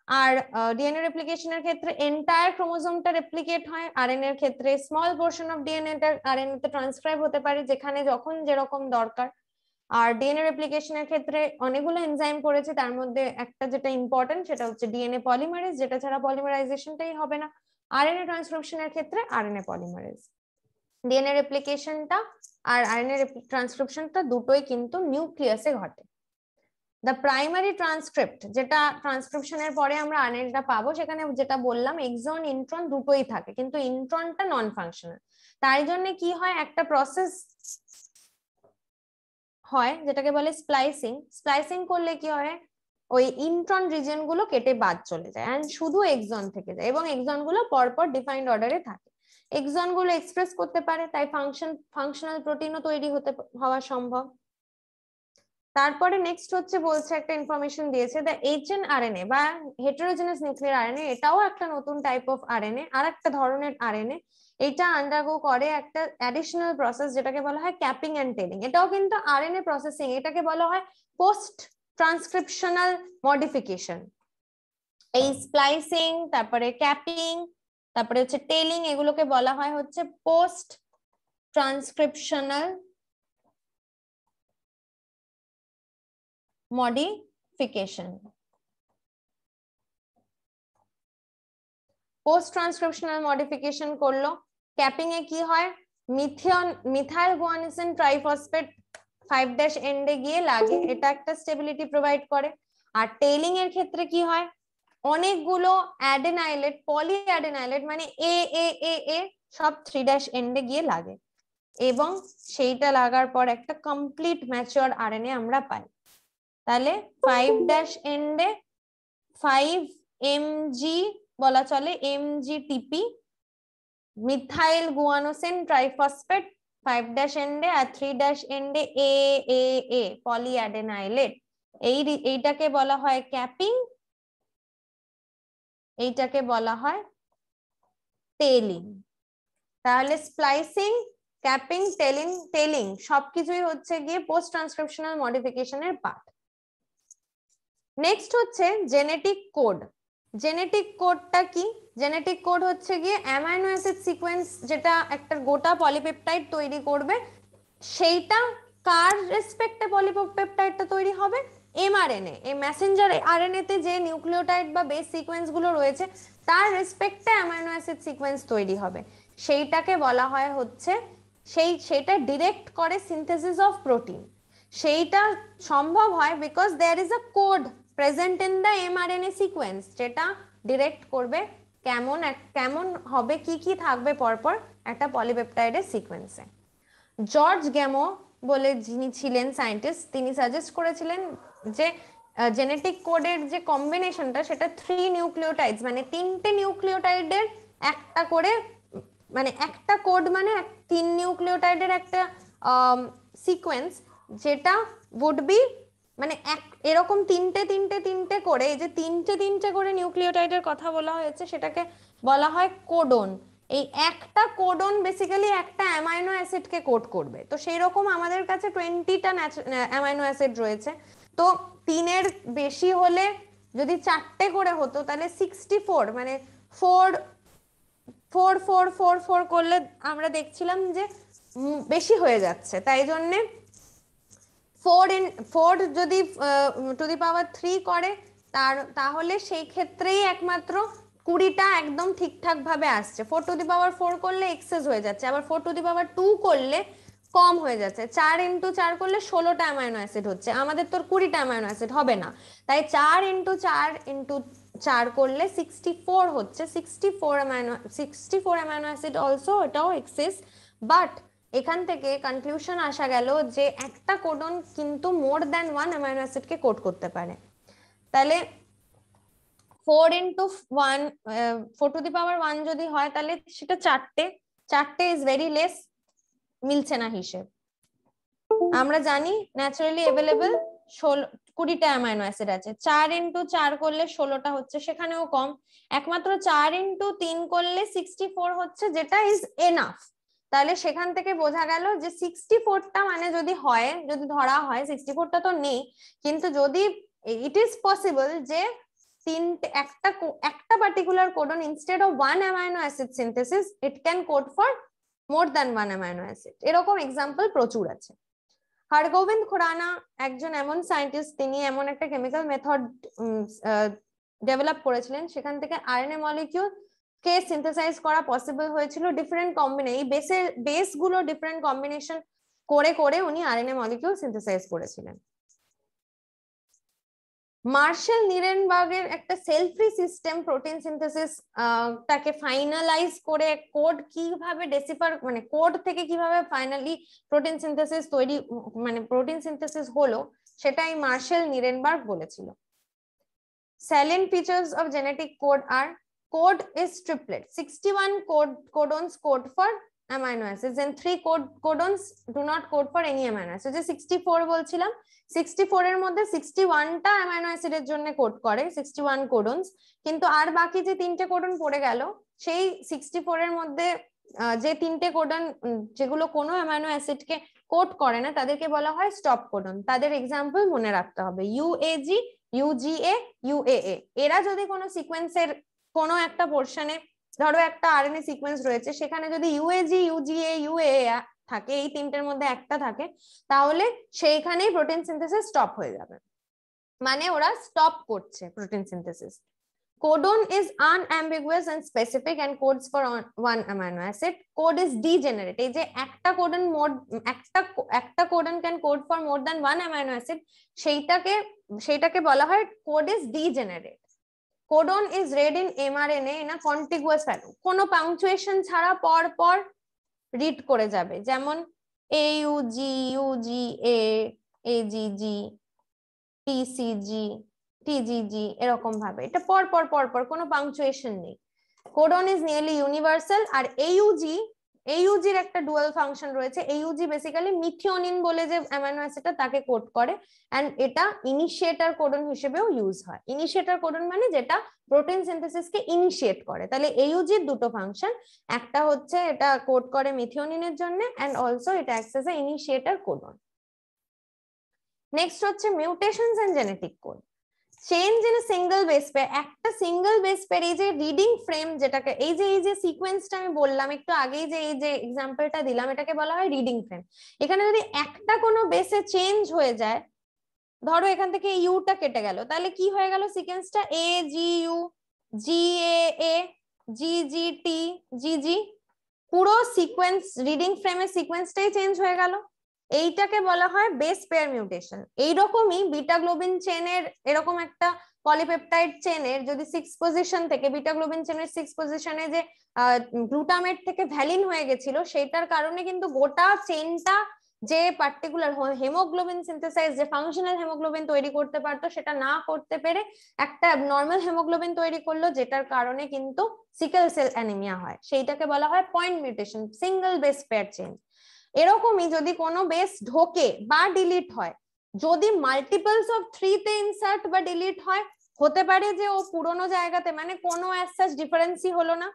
আর ডিএনএ রেপ্লিকেশনের ক্ষেত্রে এন্টায়ার ক্রোমোজোমটা রেপ্লিকেট হয় আরএনএ এর ক্ষেত্রে স্মল পোর্শন অফ ডিএনএটা আরএনএ তে ট্রান্সক্রাইব হতে পারে যেখানে যখন যেরকম দরকার আর ডিএনএ রেপ্লিকেশনের ক্ষেত্রে অনেকগুলো এনজাইম পড়েছে তার মধ্যে একটা যেটা ইম্পর্টেন্ট সেটা হচ্ছে ডিএনএ পলিমারেজ যেটা ছাড়া পলিমারাইজেশনটাই হবে না আরএনএ ট্রান্সক্রিপশনের ক্ষেত্রে আরএনএ পলিমারেজ ডিএনএ রেপ্লিকেশনটা আর আরএনএ ট্রান্সক্রিপশনটা দুটোই কিন্তু নিউক্লিয়াসে ঘটে দ্য প্রাইমারি ট্রান্সক্রিপ্ট যেটা ট্রান্সক্রিপশনের পরে আমরা আরএনএটা পাবো, সেখানে যেটা বললাম এক্সন ইন্ট্রন দুটোই থাকে, কিন্তু ইন্ট্রনটা নন ফাংশনাল তাই জন্য কি হয়, একটা প্রসেস হয়, যেটাকে বলে স্প্লাইসিং স্প্লাইসিং করলে কি হয়, ওই ইন্ট্রন রিজনগুলো কেটে বাদ চলে যায় এন্ড শুধু এক্সন থেকে যায়, এবং এক্সনগুলো পরপর ডিফাইন্ড অর্ডারে থাকে। এক্সনগুলো এক্সপ্রেস করতে পারে, তাই ফাংশন ফাংশনাল প্রোটিনও তৈরি হতে, হওয়া সম্ভব। তারপরে নেক্সট হচ্ছে বলছে একটা ইনফরমেশন দিয়েছে দ্য এইচএন আরএনএ বা হেটারোজেনাস নিউক্লিয়ার আরএনএ এটাও একটা নতুন টাইপ অফ আরএনএ আর একটা ধরনের আরএনএ এটা আন্ডারগো করে একটা অ্যাডিশনাল প্রসেস যেটাকে বলা হয় ক্যাপিং এন্ড টেলিং এটাও কিন্তু আরএনএ প্রসেসিং এটাকে বলা হয় পোস্ট ট্রান্সক্রিপশনাল মডিফিকেশন এই স্প্লাইসিং তারপরে ক্যাপিং তারপরে হচ্ছে টেলিং এগুলোকে বলা হয় হচ্ছে post transcriptional modification. Post transcriptional modification করল। ক্যাপিং এ কি হয়? মিথিয়ন methyl guanosine triphosphate five dash এন্ডে গিয়ে লাগে। এটা একটা স্টেবিলিটি প্রোভাইড করে। আর টেলিং এর ক্ষেত্রে কি হয়? অনেকগুলো অ্যাডেনাইলেট পলি অ্যাডেনাইলেট মানে এ এ এ এ সব থ্রি ড্যাশ এন্ডে গিয়ে লাগে। এবং সেইটা লাগার পর একটা কমপ্লিট ম্যাচিওর আরএনএ আমরা পাই। তাহলে ফাইভ ড্যাশ এন্ডে ফাইভ এমজি বলা চলে MG TP methyl guanosine triphosphate five dash এন্ডে আর থ্রি ড্যাশ এন্ডে এ এ এ পলিঅ্যাডেনাইলেট এই এইটাকে বলা হয় ক্যাপিং এইটাকে বলা হয় টেলিং তাহলে স্প্লাইসিং ক্যাপিং টেলিং টেলিং সবকিছুই হচ্ছে গিয়ে পোস্ট ট্রান্সক্রিপশনাল মডিফিকেশনের পার্ট নেক্সট হচ্ছে জেনেটিক কোড জেনেটিক কোডটা কি? জেনেটিক কোড হচ্ছে গিয়ে অ্যামাইনো অ্যাসিড সিকোয়েন্স যেটা একটা গোটা পলিপেপটাইড তৈরি করবে, সেইটা কার রেসপেক্টে পলিপেপটাইডটা তৈরি হবে? এমআরএনএ এই মেসেঞ্জার আরএনএ তে যে নিউক্লিওটাইড বা বেস সিকোয়েন্সগুলো রয়েছে, তার রেসপেক্টে অ্যামাইনো অ্যাসিড সিকোয়েন্স তৈরি হবে। সেইটাকে বলা হয় হচ্ছে, সেই, সেটা ডিরেক্ট করে সিনথেসিস অফ প্রোটিন সেইটা সম্ভব হয় because there is a code present in the mRNA sequence যেটা ডিরেক্ট করবে কেমন কেমন হবে, কি কি থাকবে পরপর একটা পলিপেপটাইডের সিকোয়েন্সে জর্জ গ্যামো বলে যিনি ছিলেন সায়েন্টিস্ট তিনি সাজেস্ট করেছিলেন যে জেনেটিক কোডের যে কম্বিনেশনটা সেটা থ্রি নিউক্লিওটাইডস মানে তিনটে নিউক্লিওটাইডের একটা করে মানে একটা কোড মানে তিন নিউক্লিওটাইডের একটা সিকোয়েন্স যেটা উড বি মানে এক, এরকম তিনটে তিনটে তিনটে করে, এই যে তিনটে তিনটে করে নিউক্লিওটাইডের কথা বলা হয়েছে, সেটাকে বলা হয় কোডন। এই একটা কোডন বেসিক্যালি একটা অ্যামাইনো অ্যাসিডকে কোড করবে। তো সেই রকম আমাদের কাছে টোয়েন্টিটা অ্যামাইনো অ্যাসিড রয়েছে। তো তিনের বেশি হলে যদি চারটে করে হতো, তাহলে সিক্সটি ফোর মানে four four four four four করলে আমরা দেখছিলাম যে বেশি হয়ে যাচ্ছে। তাই জন্যে ফোর ইন ফোর যদি টু দি পাওয়ার থ্রি করে, তার, তাহলে সেই ক্ষেত্রেই একমাত্র কুড়িটা একদম ঠিকঠাক ভাবে আসছে। Four to the power four করলে এক্সেস হয়ে যাচ্ছে, আবার four to the power two করলে কম হয়ে যাচ্ছে। চার ইন্টু চার করলে ষোলোটা অ্যামাইনো অ্যাসিড হচ্ছে, আমাদের তোর কুড়িটা অ্যামাইনো অ্যাসিড হবে না। তাই চার ইন্টু চার ইন্টু চার করলে সিক্সটি ফোর হচ্ছে sixty four amino sixty four amino acid also এটাও এক্সেস বাট এখান থেকে কনক্লুশন আসা গেল যে একটা কোডন কিন্তু মোর দ্যান ওয়ান অ্যামাইনো অ্যাসিডকে কোড করতে পারে। তাহলে four into one four to the power one যদি হয়, তাহলে সেটা চারটে। চারটে ইজ ভেরি লেস মিলছে না হিসেব। আমরা জানি ন্যাচারালি অ্যাভেলেবল ষোলো, কুড়িটা অ্যামাইনো অ্যাসিড আছে। চার ইন্টু চার করলে ষোলোটা হচ্ছে সেখানেও কম। একমাত্র চার ইন্টু তিন করলে সিক্সটি ফোর হচ্ছে, যেটা ইজ এনাফ তাহলে সেখান থেকে বোঝা গেল যে সিক্সটি ফোরটা মানে যদি হয়, যদি ধরা হয় সিক্সটি ফোরটা তো নেই, কিন্তু যদি ইট ইজ পসিবল যে তিনটে, একটা একটা particular codon instead of one amino acid synthesis it can code for more than one amino acid এরকম এক্সাম্পল প্রচুর আছে। হরগোবিন্দ খুরানা একজন এমন সায়েন্টিস্ট তিনি এমন একটা কেমিক্যাল মেথড ডেভেলপ করেছিলেন, সেখান থেকে আরএনএ মলিকিউল কে সিনথেসাইজ করা পসিবল হয়েছিল ডিফারেন্ট কম্বিনে এই বেসের বেসগুলো ডিফারেন্ট কম্বিনেশন করে করে উনি আরএনএ মলিকিউল সিনথেসাইজ করেছিলেন। মার্শাল নিরেনবার্গের একটা cell free system protein synthesis তাকে ফাইনালাইজ করে কোড কীভাবে ডেসিফার মানে কোড থেকে কীভাবে ফাইনালি প্রোটিন সিনথেসিস তৈরি মানে প্রোটিন সিনথেসিস হলো সেটা এই মার্শাল নিরেনবার্গ বলেছিল। Salient features of genetic code are code is triplet. 61 code codons code for amino acids and three code codons do not code for any amino acid যে 64 বলছিলাম 64 এর মধ্যে 61টা অ্যামাইনো অ্যাসিডের জন্য কোড করে 61 কোডনস কিন্তু আর বাকি যে তিনটে কোডন পড়ে গেল, সেই 64 এর মধ্যে যে তিনটে কোডন যেগুলো কোনো অ্যামাইনো অ্যাসিডকে কোড করে না, তাদেরকে বলা হয় স্টপ কোডন তাদের এক্সাম্পল মনে রাখতে হবে ইউএজি ইউজিএ ইউএএ এরা যদি কোনো সিকোয়েন্সের কোনো একটা পোর্শনে ধরো একটা আরএনএ সিকোয়েন্স রয়েছে, সেখানে যদি ইউএজি ইউজিএ ইউএএ থাকে, এই তিনটের মধ্যে একটা থাকে, তাহলে সেইখানেই প্রোটিন সিনথেসিস স্টপ হয়ে যাবে। মানে ওরা স্টপ করছে protein synthesis codon is unambiguous and specific and codes for one amino acid. Code is degenerate এই যে একটা কোডন মোর একটা একটা codon can code for more than one amino acid সেইটাকে সেইটাকে বলা হয় code is degenerate codon is read in mRNA in a contiguous value কোনো পাংচুয়েশন ছাড়া পর পর রিড করে যাবে। যেমন A U G U G A A G G T C G T G G এরকম ভাবে। এটা পর পর পর পর কোনো পাংচুয়েশন নেই। কোডন ইজ নিয়ারলি ইউনিভার্সাল আর এইউজি এইউজির একটা ডুয়াল ফাংশন রয়েছে। এইউজি বেসিক্যালি মিথিওনিন বলে যে অ্যামাইনো অ্যাসিডটা তাকে কোড করে। এন্ড এটা ইনিশিয়েটার কোডন হিসেবেও ইউজ হয়। ইনিশিয়েটার কোডন মানে যেটা প্রোটিন সিনথেসিসকে ইনিশিয়েট করে। তাহলে এইউজির দুটো ফাংশন একটা হচ্ছে এটা কোড করে মিথিওনিনের জন্য এন্ড অলসো এটা acts as a initiator codon next হচ্ছে mutations and genetic code change in single base pair একটা সিঙ্গেল বেস পেয়ার এই যে রিডিং ফ্রেম যেটাকে, এই যে এই যে সিকোয়েন্সটা আমি বললাম, একটু আগেই যে, এই যে এক্সাম্পলটা দিলাম, এটাকে বলা হয় রিডিং ফ্রেম এখানে যদি একটা কোনো বেসে চেঞ্জ হয়ে যায়, ধরো এখান থেকে ইউটা কেটে গেল, তাহলে কি হয়ে গেল সিকোয়েন্সটা এ জি U G A A G G T G জি পুরো সিকোয়েন্স রিডিং ফ্রেমের সিকোয়েন্সটাই চেঞ্জ হয়ে গেল। এইটাকে বলা হয় বেস পেয়ার মিউটেশন এইরকমই বিটা গ্লোবিন চেনের এরকম একটা পলিপেপটাইড চেনের যদি সিক্স পজিশন থেকে বিটা গ্লোবিন চেনের সিক্স পজিশনে যে গ্লুটামেট থেকে ভ্যালিন হয়ে গেছিল সেটার কারণে কিন্তু গোটা চেনটা যে পার্টিকুলার হেমোগ্লোবিন সিনথেসাইজ যে ফাংশনাল হেমোগ্লোবিন তৈরি করতে পারতো, সেটা না করতে পেরে একটা নর্মাল হেমোগ্লোবিন তৈরি করল, যেটার কারণে কিন্তু সিকেল সেল অ্যানিমিয়া হয়। সেইটাকে বলা হয় point mutation single base pair change এরকমই যদি কোনো বেস ঢোকে বা ডিলিট হয়, যদি মাল্টিপলস অফ থ্রিতে ইনসার্ট বা ডিলিট হয়, হতে পারে যে ও পুরোনো জায়গাতে মানে কোনো অ্যাসাস ডিফারেন্সই হলো না।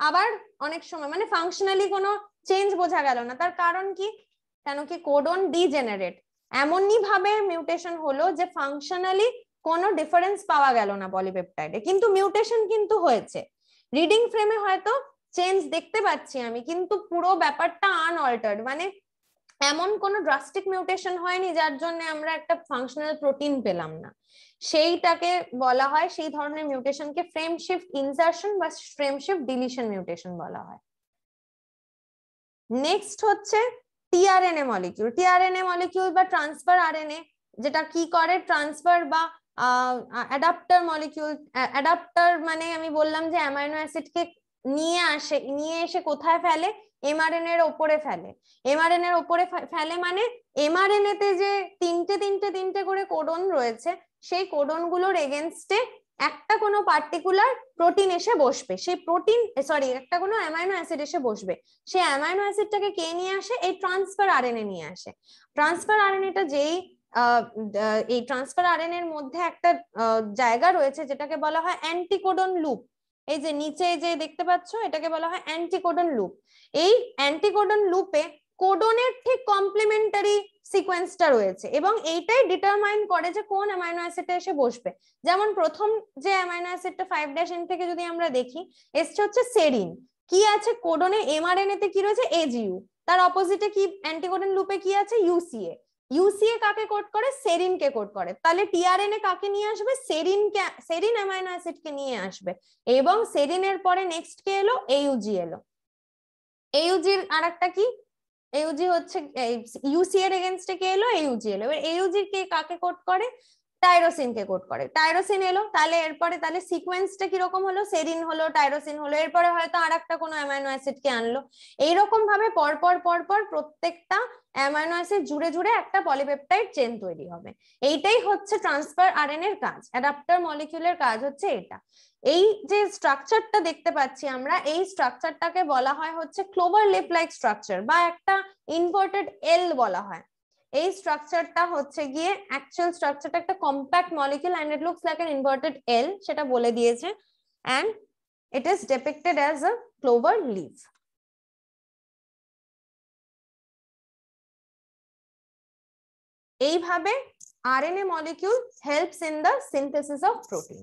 আবার অনেক সময় মানে ফাংশনালি কোনো চেঞ্জ বোঝা গেল না। তার কারণ কি? কেন কি কোডন ডিজেনারেট এমনই ভাবে মিউটেশন হলো যে ফাংশনালি কোনো ডিফারেন্স পাওয়া গেল না পলিপেপটাইডে কিন্তু মিউটেশন কিন্তু হয়েছে। রিডিং ফ্রেমে হয়তো চেঞ্জ দেখতে পাচ্ছি আমি, কিন্তু পুরো ব্যাপারটা আনঅল্টার্ড মানে এমন কোনো ড্রাস্টিক মিউটেশন হয়নি যার জন্য আমরা একটা ফাংশনাল প্রোটিন পেলাম না। সেইটাকে বলা হয়, সেই ধরনের মিউটেশনকে ফ্রেম শিফট ইনসার্শন বা ফ্রেম শিফট ডিলিশন মিউটেশন বলা হয়। নেক্সট হচ্ছে টিআরএনএ মলিকিউল টিআরএনএ মলিকিউল বা ট্রান্সফার আরএনএ যেটা কি করে? ট্রান্সফার বা অ্যাডাপ্টার মলিকিউল অ্যাডাপ্টার মানে আমি বললাম যে অ্যামাইনো অ্যাসিডকে নিয়ে আসে, নিয়ে এসে কোথায় ফেলে? এমআরএন এর ওপরে ফেলে। এমআরএন এর ওপরে ফেলে মানে এমআরএনএ তে যে তিনটে তিনটে তিনটে করে কোডন রয়েছে, সেই কোডনগুলোর এগেনস্টে একটা কোনো পার্টিকুলার প্রোটিন এসে বসবে। সেই প্রোটিন সরি একটা কোনো অ্যামাইনো অ্যাসিড এসে বসবে। সেই অ্যামাইনো অ্যাসিডটাকে কে নিয়ে আসে? এই ট্রান্সফার আরএনএ নিয়ে আসে। ট্রান্সফার আরএনএটা যেই এই ট্রান্সফার আরএনএ এর মধ্যে একটা জায়গা রয়েছে, যেটাকে বলা হয় অ্যান্টিকোডন লুপ এই যে নিচে যে দেখতে পাচ্ছ, এটাকে বলা হয় অ্যান্টিকোডন লুপ এই অ্যান্টিকোডন লুপে কোডনের ঠিক কমপ্লিমেন্টারি সিকোয়েন্সটা রয়েছে এবং এইটাই ডিটারমাইন করে যে কোন অ্যামাইনো অ্যাসিডটা এসে বসবে। যেমন প্রথম যে অ্যামাইনো অ্যাসিডটা ফাইভ ড্যাশ এন থেকে যদি আমরা দেখি, এসছে হচ্ছে সেরিন কি আছে? কোডনে এমআরএনএ তে কি রয়েছে? এজিইউ তার অপোজিটে কি? অ্যান্টিকোডন লুপে কি আছে? ইউসিএ ইউসিএ কাকে কোড করে? সেরিন কে কোড করে। তাহলে টিআরএনএ কাকে নিয়ে আসবে? সেরিন কে সেরিন অ্যামাইনো অ্যাসিড কে নিয়ে আসবে। এবং সেরিনের পরে নেক্সট কে এলো? এইউজি এলো। এইউজির আরেকটা কি? এইউজি হচ্ছে ইউসি এর এগেনস্টে কে এলো? এইউজি এলো। এবার এইউজি কে কাকে কোড করে? টাইরোসিন কে কোড করে। টাইরোসিন এলো, তাহলে এরপরে তাহলে সিকোয়েন্সটা কীরকম হলো? সেরিন হলো টাইরোসিন হলো, এরপরে হয়তো আর একটা কোনো অ্যামাইনো অ্যাসিড কে আনলো। এইরকম ভাবে পরপর পরপর প্রত্যেকটা অ্যামাইনো অ্যাসিড জুড়ে জুড়ে একটা পলিপেপটাইড চেন তৈরি হবে। এইটাই হচ্ছে ট্রান্সফার আরএন এর কাজ অ্যাডাপ্টার মলিকিউলের কাজ হচ্ছে এটা। এই যে স্ট্রাকচারটা দেখতে পাচ্ছি আমরা, এই স্ট্রাকচারটাকে বলা হয় হচ্ছে ক্লোভার লিপ লাইক স্ট্রাকচার বা একটা ইনভার্টেড এল বলা হয়। এই স্ট্রাকচারটা হচ্ছে গিয়ে অ্যাকচুয়াল স্ট্রাকচারটা একটা compact molecule and it looks like an inverted L সেটা বলে দিয়েছে। And it is depicted as a clover leaf এইভাবে RNA molecule helps in the synthesis of protein